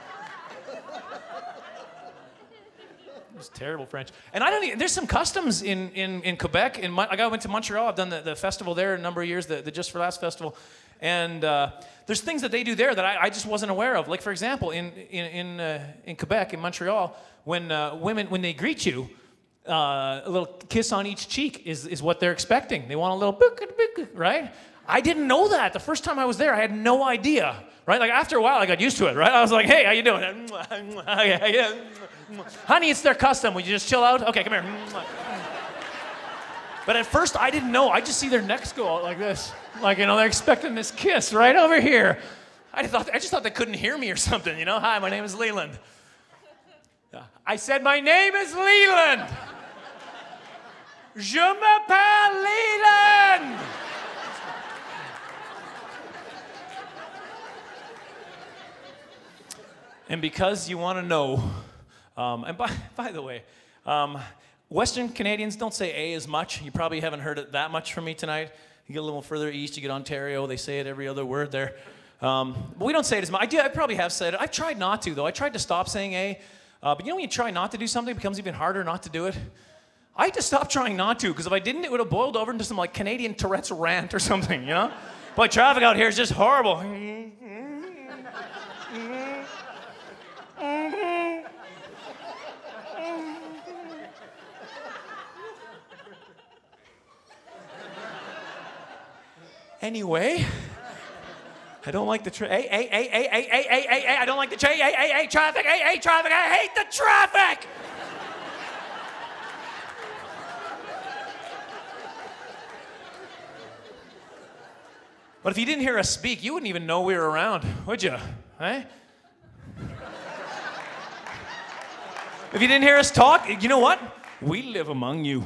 Speaker 1: It's terrible French. And I don't even, there's some customs in, in, in Quebec. In, I went to Montreal. I've done the, the festival there a number of years, the, the Just for Laughs festival. And uh, there's things that they do there that I, I, just wasn't aware of. Like, for example, in, in, in, uh, in Quebec, in Montreal, when uh, women, when they greet you, uh, a little kiss on each cheek is, is what they're expecting. They want a little, right? I didn't know that. The first time I was there, I had no idea, right? Like, after a while, I got used to it, right? I was like, hey, how you doing? [laughs] [laughs] Honey, it's their custom. Would you just chill out? Okay, come here. But at first, I didn't know. I just see their necks go out like this. Like, you know, they're expecting this kiss right over here. I, thought, I just thought they couldn't hear me or something, you know? Hi, my name is Leland. I said, My name is Leland. Je m'appelle Leland. And because you want to know, um, and by, by the way, um, Western Canadians don't say A as much. You probably haven't heard it that much from me tonight. You get a little further east, you get Ontario, they say it every other word there. Um, but we don't say it as much. I, do, I probably have said it. I've tried not to, though. I tried to stop saying A. Uh, but you know when you try not to do something, it becomes even harder not to do it? I had to stop trying not to, because if I didn't, it would have boiled over into some like Canadian Tourette's rant or something, you know? [laughs] Boy, traffic out here is just horrible. [laughs] Anyway, I don't like the tra- hey, hey, hey, hey, hey, hey, hey, hey, hey, I don't like the tra- hey, hey, hey, traffic, hey, hey, traffic, I hate the traffic. But if you didn't hear us speak, you wouldn't even know we were around, would you? Eh? if you didn't hear us talk, you know what? We live among you.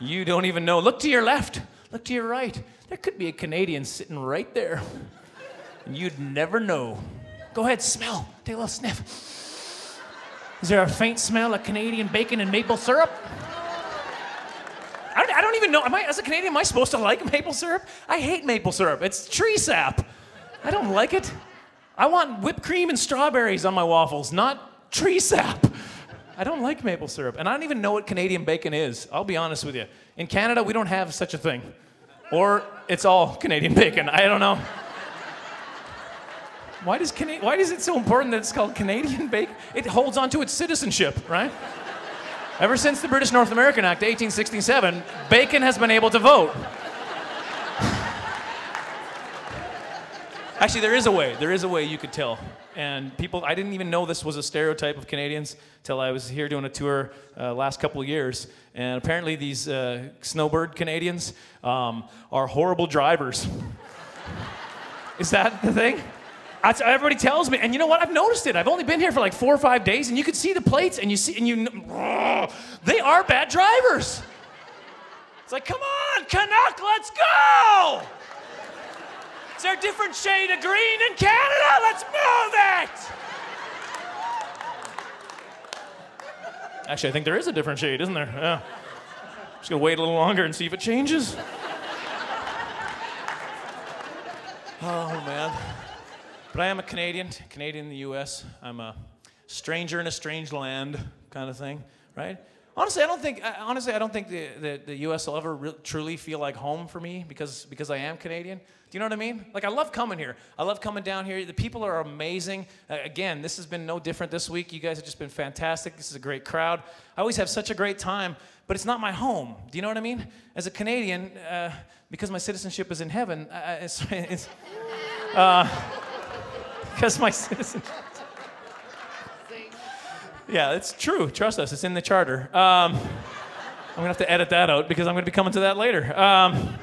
Speaker 1: You don't even know. Look to your left. Look to your right. There could be a Canadian sitting right there. And [laughs] you'd never know. Go ahead, smell. Take a little sniff. Is there a faint smell of Canadian bacon and maple syrup? I don't, I don't even know. Am I, as a Canadian, am I supposed to like maple syrup? I hate maple syrup. It's tree sap. I don't like it. I want whipped cream and strawberries on my waffles, not tree sap. I don't like maple syrup. And I don't even know what Canadian bacon is. I'll be honest with you. In Canada, we don't have such a thing. Or it's all [laughs] Canadian bacon. I don't know. Why does, Cana- why is it so important that it's called Canadian bacon? It holds on to its citizenship, right? Ever since the British North American Act, 1867, bacon has been able to vote. [sighs] Actually, there is a way. There is a way you could tell. And people, I didn't even know this was a stereotype of Canadians till I was here doing a tour uh, last couple of years. And apparently, these uh, snowbird Canadians um, are horrible drivers. [laughs] is that the thing? That's, everybody tells me, and you know what? I've noticed it. I've only been here for like four or five days, and you can see the plates, and you see, and you, [laughs] they are bad drivers. It's like, come on, Canuck, let's go! There a different shade of green in Canada? Let's move it! Actually, I think there is a different shade, isn't there? Yeah. Just gonna wait a little longer and see if it changes. Oh man. But I am a Canadian, Canadian in the US. I'm a stranger in a strange land kind of thing, right? Honestly, I don't think. Honestly, I don't think the, the, the U.S. will ever re- truly feel like home for me because because I am Canadian. Do you know what I mean? Like I love coming here. I love coming down here. The people are amazing. Uh, again, this has been no different this week. You guys have just been fantastic. This is a great crowd. I always have such a great time, but it's not my home. Do you know what I mean? As a Canadian, uh, because my citizenship is in heaven, uh, it's, it's [laughs] because my citizenship. Yeah, it's true. Trust us. It's in the charter. Um, I'm gonna have to edit that out because I'm gonna be coming to that later. Um,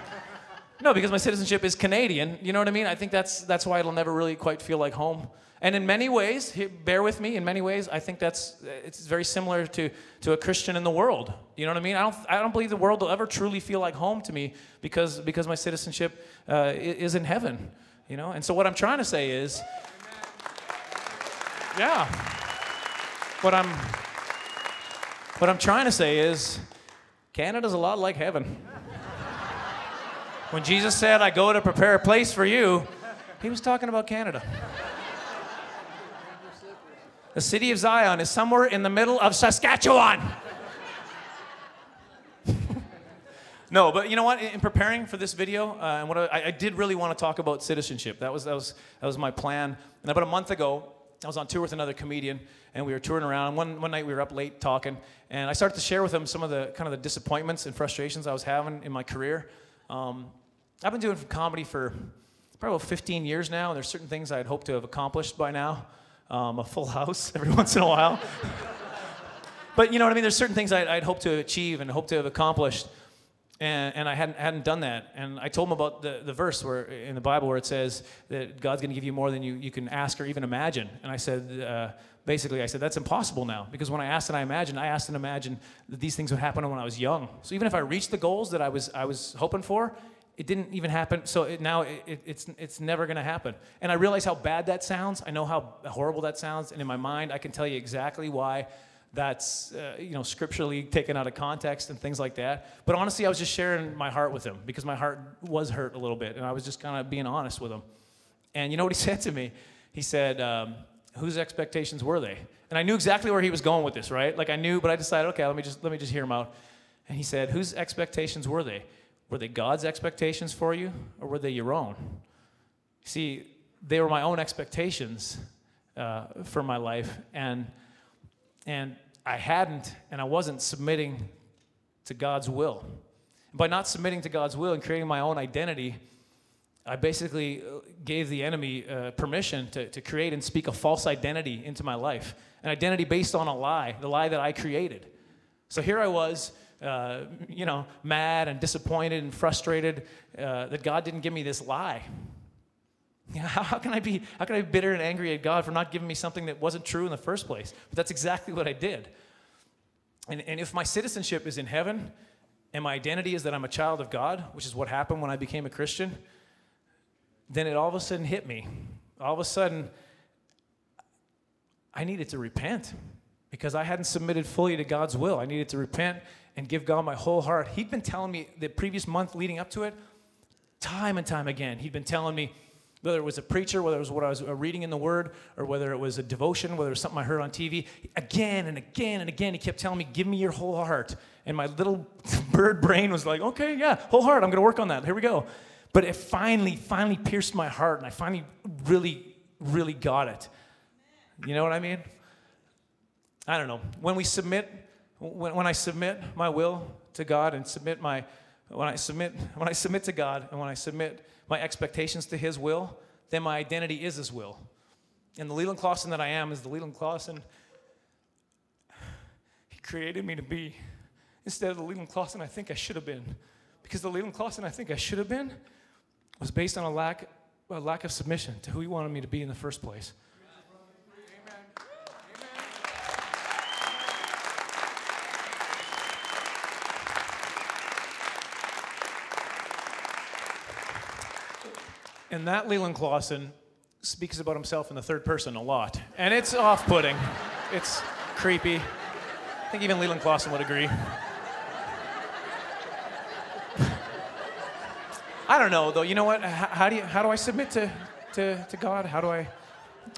Speaker 1: no, because my citizenship is Canadian. You know what I mean? I think that's that's why it'll never really quite feel like home. And in many ways, bear with me. In many ways, I think that's it's very similar to to a Christian in the world. You know what I mean? I don't I don't believe the world will ever truly feel like home to me because because my citizenship uh, is in heaven. You know. And so what I'm trying to say is, yeah. What I'm, what I'm trying to say is, Canada's a lot like heaven. When Jesus said, I go to prepare a place for you, he was talking about Canada. The city of Zion is somewhere in the middle of Saskatchewan. [laughs] no, but you know what? In preparing for this video, uh, and what I, I, did really want to talk about citizenship. That was, that was, that was my plan. And about a month ago, I was on tour with another comedian, and we were touring around. One, one night we were up late talking, and I started to share with him some of the kind of the disappointments and frustrations I was having in my career. Um, I've been doing comedy for probably about 15 years now, and there's certain things I'd hoped to have accomplished by now. Um, a full [laughs] house every once in a while. [laughs] but you know what I mean? There's certain things I'd, I'd hoped to achieve and hoped to have accomplished and, and I hadn't, hadn't done that. And I told him about the, the verse where in the Bible where it says that God's going to give you more than you, you can ask or even imagine. And I said, uh, basically, I said, that's impossible now. Because when I asked and I imagined, I asked and imagined that these things would happen when I was young. So even if I reached the goals that I was, I was hoping for, it didn't even happen. So it, now it, it, it's, it's never going to happen. And I realize how bad that sounds. I know how horrible that sounds. And in my mind, I can tell you exactly why that's uh, you know scripturally taken out of context and things like that. But honestly i was just sharing my heart with him because my heart was hurt a little bit and i was just kind of being honest with him. And you know what he [laughs] said to me? He said um, whose expectations were they? And i knew exactly where he was going with this right? Like i knew but i decided okay let me just let me just hear him out. And he said whose expectations were they? Were they god's expectations for you or were they your own? See they were my own expectations uh, for my life and and I hadn't and I wasn't submitting to God's will. By not submitting to God's will and creating my own identity, I basically uh, gave the enemy uh, permission to, to create and speak a false identity into my life, an identity based on a lie, the lie that I created. So here I was, uh, you know, mad and disappointed and frustrated uh, that God didn't give me this lie. [laughs] how, how, can I be, how can I be bitter and angry at God for not giving me something that wasn't true in the first place? But that's exactly what I did. And, and if my citizenship is in heaven and my identity is that I'm a child of God, which is what happened when I became a Christian, then it all of a sudden hit me. All of a sudden, I needed to repent because I hadn't submitted fully to God's will. I needed to repent and give God my whole heart. He'd been telling me the previous month leading up to it, time and time again, he'd been telling me, whether it was a preacher, whether it was what I was uh, reading in the Word, or whether it was a devotion, whether it was something I heard on TV, again and again and again, he kept telling me, Give me your whole heart. And my little [laughs] bird brain was like, Okay, yeah, whole heart, I'm gonna work on that. Here we go. But it finally, finally pierced my heart, and I finally really, really got it. You know what I mean? I don't know. When we submit, when, when I submit my will to God and submit my, when I submit, when I submit to God and when I submit my expectations to His will, then my identity is His will. And the Leland Klassen that I am is the Leland Klassen He created me to be instead of the Leland Klassen I think I should have been. Because the Leland Klassen I think I should have been was based on a lack a lack of submission to who He wanted me to be in the first place. And that Leland Klassen speaks about himself in the third person a lot. And it's off putting, it's creepy. I think even Leland Klassen would agree. I don't know though. You know what? How, how do you, how do I submit to, to, to God? How do I?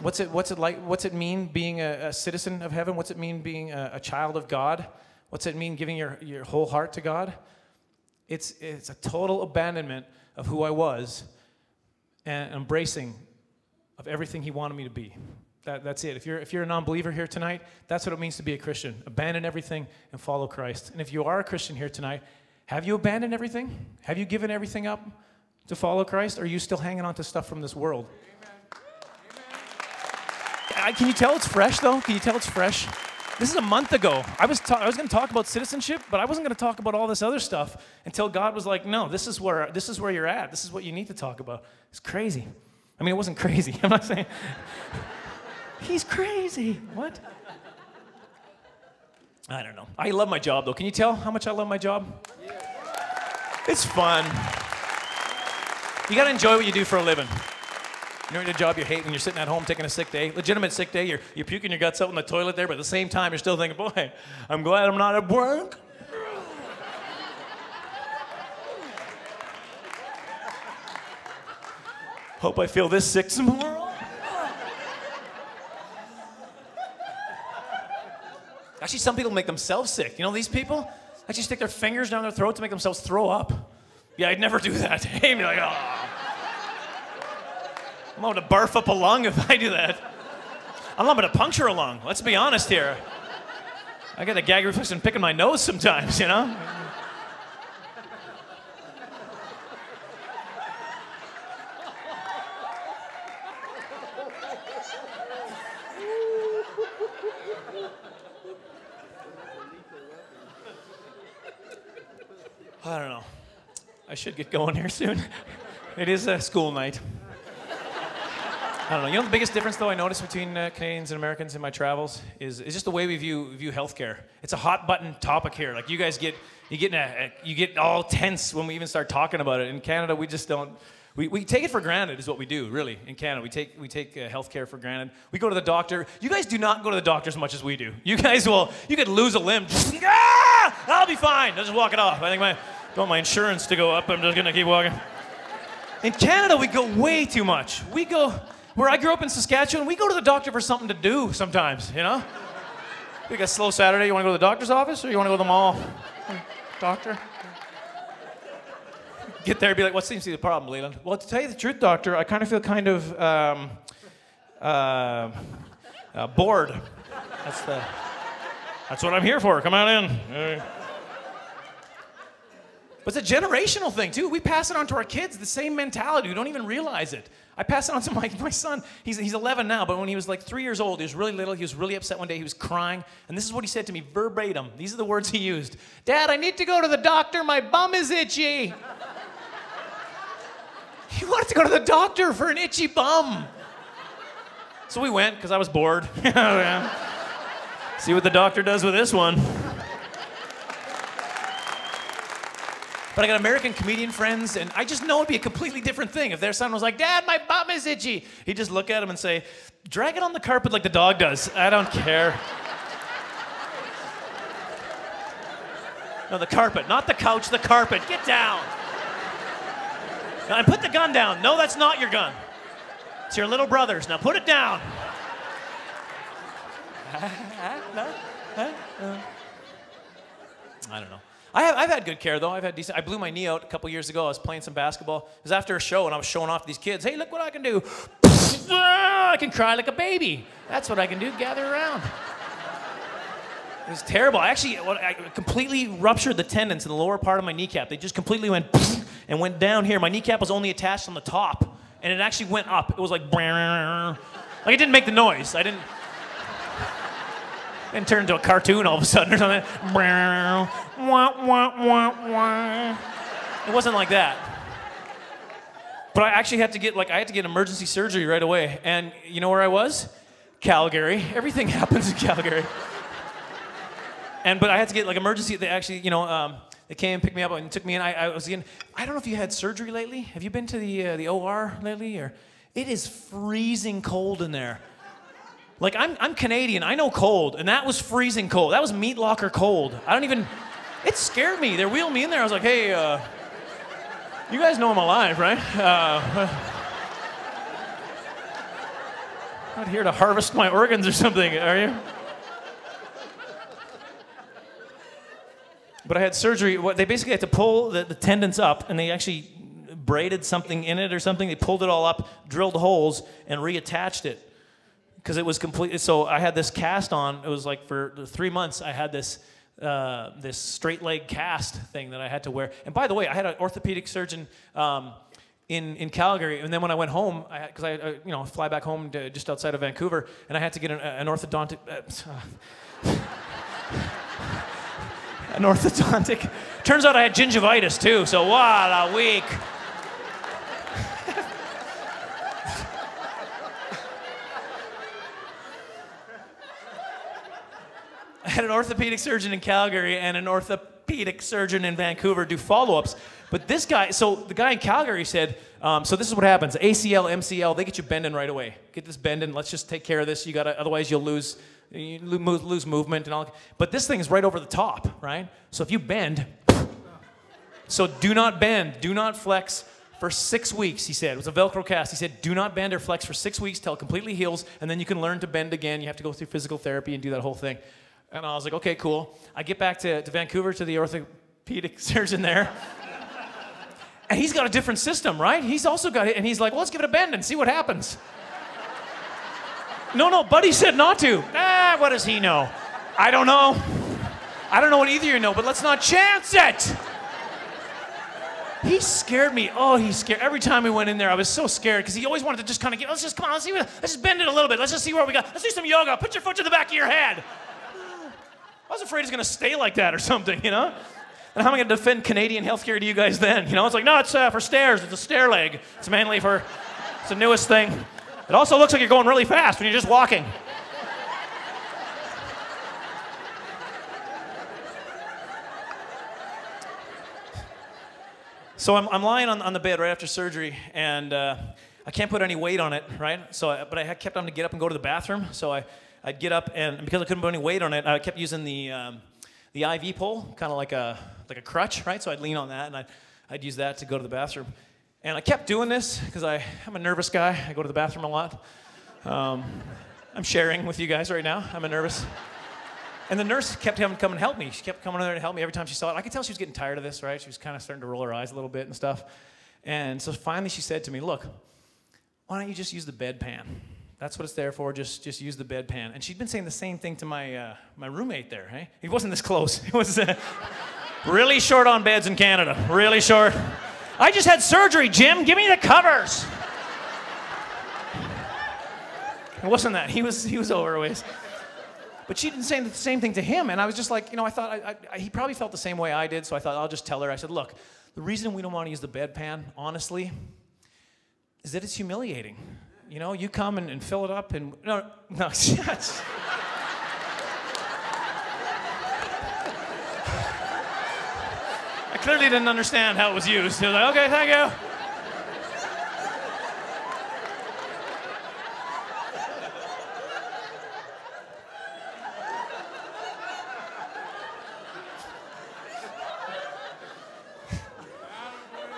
Speaker 1: What's it What's it like? What's it mean being a, a citizen of heaven? What's it mean being a, a, child of God? What's it mean giving your, your whole heart to God? It's it's a total abandonment of who I was, and embracing of everything He wanted me to be. That, that's it. If you're, if you're a non believer here tonight, that's what it means to be a Christian. Abandon everything and follow Christ. And if you are a Christian here tonight, have you abandoned everything? Have you given everything up to follow Christ? Or are you still hanging on to stuff from this world? Amen. Can you tell it's fresh, though? Can you tell it's fresh? This is a month ago. I was, ta- I was going to talk about citizenship, but I wasn't going to talk about all this other stuff until God was like, no, this is, where, this is where you're at. This is what you need to talk about. It's crazy. I mean, it wasn't crazy. [laughs] I'm not saying. [laughs] He's crazy. What? I don't know. I love my job, though. Can you tell how much I love my job? Yeah. It's fun. You got to enjoy what you do for a living. You're in a job you hate when you're sitting at home taking a sick day, legitimate sick day, you're, you're puking your guts out in the toilet there, but at the same time, you're still thinking, boy, I'm glad I'm not at work. Hope I feel this sick tomorrow. Actually, some people make themselves sick. You know these people? Actually stick their fingers down their throat to make themselves throw up. Yeah, I'd never do that. [laughs] Like, oh. I'm going to barf up a lung if I do that. I'm going to puncture a lung. Let's be honest here. I get a gag reflex and picking my nose sometimes, you know? I don't know. I should get going here soon. [laughs] it is a school night. I don't know. You know the biggest difference, though, I notice between uh, Canadians and Americans in my travels is, is just the way we view view healthcare. It's a hot button topic here. Like you guys get you get a, a, you get all tense when we even start talking about it. In Canada, we just don't. We, we take it for granted is what we do really in canada we take, we take uh, healthcare for granted we go to the doctor you guys do not go to the doctor as much as we do you guys will you could lose a limb ah, i'll be fine i'll just walk it off i think my want my insurance to go up i'm just going to keep walking in canada we go way too much we go where i grew up in saskatchewan we go to the doctor for something to do sometimes you know we got a slow saturday you want to go to the doctor's office or you want to go to the mall doctor get there and be like, what seems to be the problem, Leland? Well, to tell you the truth, doctor, I kind of feel kind of um, uh, uh, bored. That's the. That's what I'm here for. Come on in. But it's a generational thing too. We pass it on to our kids, the same mentality. We don't even realize it. I pass it on to my, my son. He's, he's 11 now, but when he was like three years old, he was really little. He was really upset one day. He was crying. And this is what he said to me verbatim. These are the words he used Dad, I need to go to the doctor. My bum is itchy. [laughs] He wanted to go to the doctor for an itchy bum. So we went because I was bored. [laughs] See what the doctor does with this one. But I got American comedian friends, and I just know it'd be a completely different thing if their son was like, Dad, my bum is itchy. He'd just look at him and say, Drag it on the carpet like the dog does. I don't care. no, the carpet, not the couch, the carpet. Get down. And put the gun down. No, that's not your gun. It's your little brother's. Now put it down. [laughs] I don't know. I have, I've had good care though. I've had decent. I blew my knee out a couple years ago. I was playing some basketball. It was after a show, and I was showing off these kids. Hey, look what I can do! Ah, I can cry like a baby. That's what I can do. Gather around. It was terrible. I actually I completely ruptured the tendons in the lower part of my kneecap. They just completely went [laughs] and went down here. My kneecap was only attached on the top, and it actually went up. It was like, [laughs] like it didn't make the noise. I didn't. Didn't turn into a cartoon all of a sudden or something. It wasn't like that. But I actually had to get like I had to get emergency surgery right away. And you know where I was? Calgary. Everything [laughs] happens in Calgary. and but I had to get like emergency. They actually, you know, um, they came picked me up and took me in. I, I was in. I don't know if you had surgery lately. Have you been to the uh, the OR lately? Or it is freezing cold in there. Like I'm I'm Canadian. I know cold, and that was freezing cold. That was meat locker cold. I don't even. It scared me. They wheeled me in there. I was like, hey. Uh, you guys know I'm alive, right? Uh, [laughs] not here to harvest my organs or something, are you? But I had surgery. What they basically had to pull the, the tendons up, and they actually braided something in it or something. They pulled it all up, drilled holes, and reattached it because it was complete. So I had this cast on. It was like for three months. I had this uh, this straight leg cast thing that I had to wear. And by the way, I had an orthopedic surgeon um, in, in Calgary, and then when I went home, because I, I, you know fly back home to just outside of Vancouver, and I had to get an, an orthodontic. Uh, [laughs] an orthodontic. Turns out I had gingivitis too, so what a week. I [laughs] had an orthopedic surgeon in Calgary and an orthopedic surgeon in Vancouver do follow ups. But this guy, so the guy in Calgary said, um, so this is what happens ACL, MCL, they get you bending right away. Get this bending, let's just take care of this. You gotta, otherwise you'll lose, you lose movement and all. But this thing is right over the top, right? So if you bend, [laughs] so do not bend, do not flex for six weeks, he said. It was a Velcro cast. He said, do not bend or flex for six weeks till it completely heals, and then you can learn to bend again. You have to go through physical therapy and do that whole thing. And I was like, okay, cool. I get back to, to Vancouver to the orthopedic [laughs] surgeon there. and he's got a different system, right? He's also got it. And he's like, well, let's give it a bend and see what happens. no, no, Buddy said not to. Ah, what does he know? I don't know. I don't know what either of you know, but let's not chance it. He scared me. Oh, he scared. Every time we went in there, I was so scared because he always wanted to just kind of get, let's just come on, let's see, let's just bend it a little bit. Let's just see where we got. Let's do some yoga. Put your foot to the back of your head. I was afraid it's going to stay like that or something, you know? And how am I going to defend Canadian healthcare to you guys then? You know, it's like, no, it's uh, for stairs. It's a stair leg. It's mainly for, it's the newest thing. It also looks like you're going really fast when you're just walking. So I'm, I'm lying on, on the bed right after surgery, and uh, I can't put any weight on it, right? So, I, but I kept on to get up and go to the bathroom. So I, I'd get up and because I couldn't put any weight on it, I kept using the um, the IV pole, kind of like a like a crutch, right? So I'd lean on that and I'd I'd use that to go to the bathroom. And I kept doing this because I'm a nervous guy. I go to the bathroom a lot. Um, I'm sharing with you guys right now. I'm a nervous. And the nurse kept having to come and help me. She kept coming in there to help me every time she saw it. I could tell she was getting tired of this, right? She was kind of starting to roll her eyes a little bit and stuff. And so finally she said to me, Look, why don't you just use the bedpan? That's what it's there for. Just, just use the bedpan. And she'd been saying the same thing to my, uh, my roommate there. Hey, he wasn't this close. [laughs] He was uh, really short on beds in Canada. Really short. I just had surgery, Jim. Give me the covers. It wasn't that. He was, he was overweight. But she didn't say the same thing to him. And I was just like, you know, I thought I, I, he probably felt the same way I did. So I thought I'll just tell her. I said, look, the reason we don't want to use the bedpan, honestly, is that it's humiliating. You know, you come and, and fill it up and no, no. [laughs] I clearly didn't understand how it was used. He was like, okay, thank you.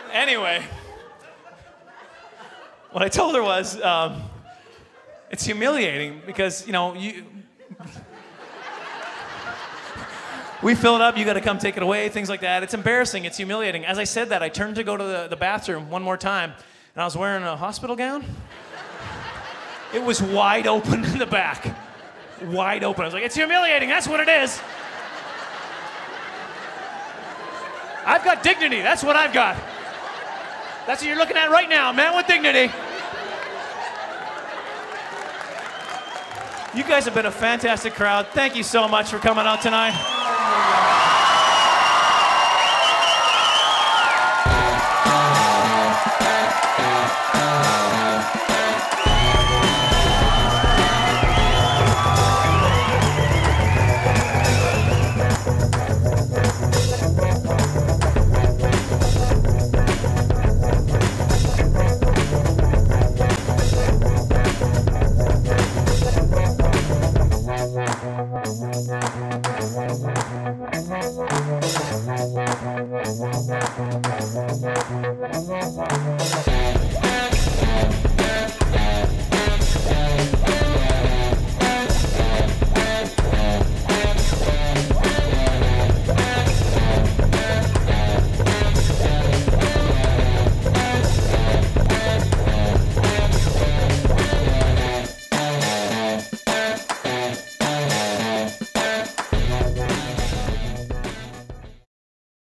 Speaker 1: [laughs] anyway. What I told her was, um, it's humiliating because, you know, you. we fill it up, you gotta come take it away, things like that. It's embarrassing, it's humiliating. As I said that, I turned to go to the, the bathroom one more time, and I was wearing a hospital gown. It was wide open in the back. Wide open. I was like, it's humiliating, that's what it is. I've got dignity, that's what I've got. That's what you're looking at right now, man with dignity. You guys have been a fantastic crowd. Thank you so much for coming out tonight.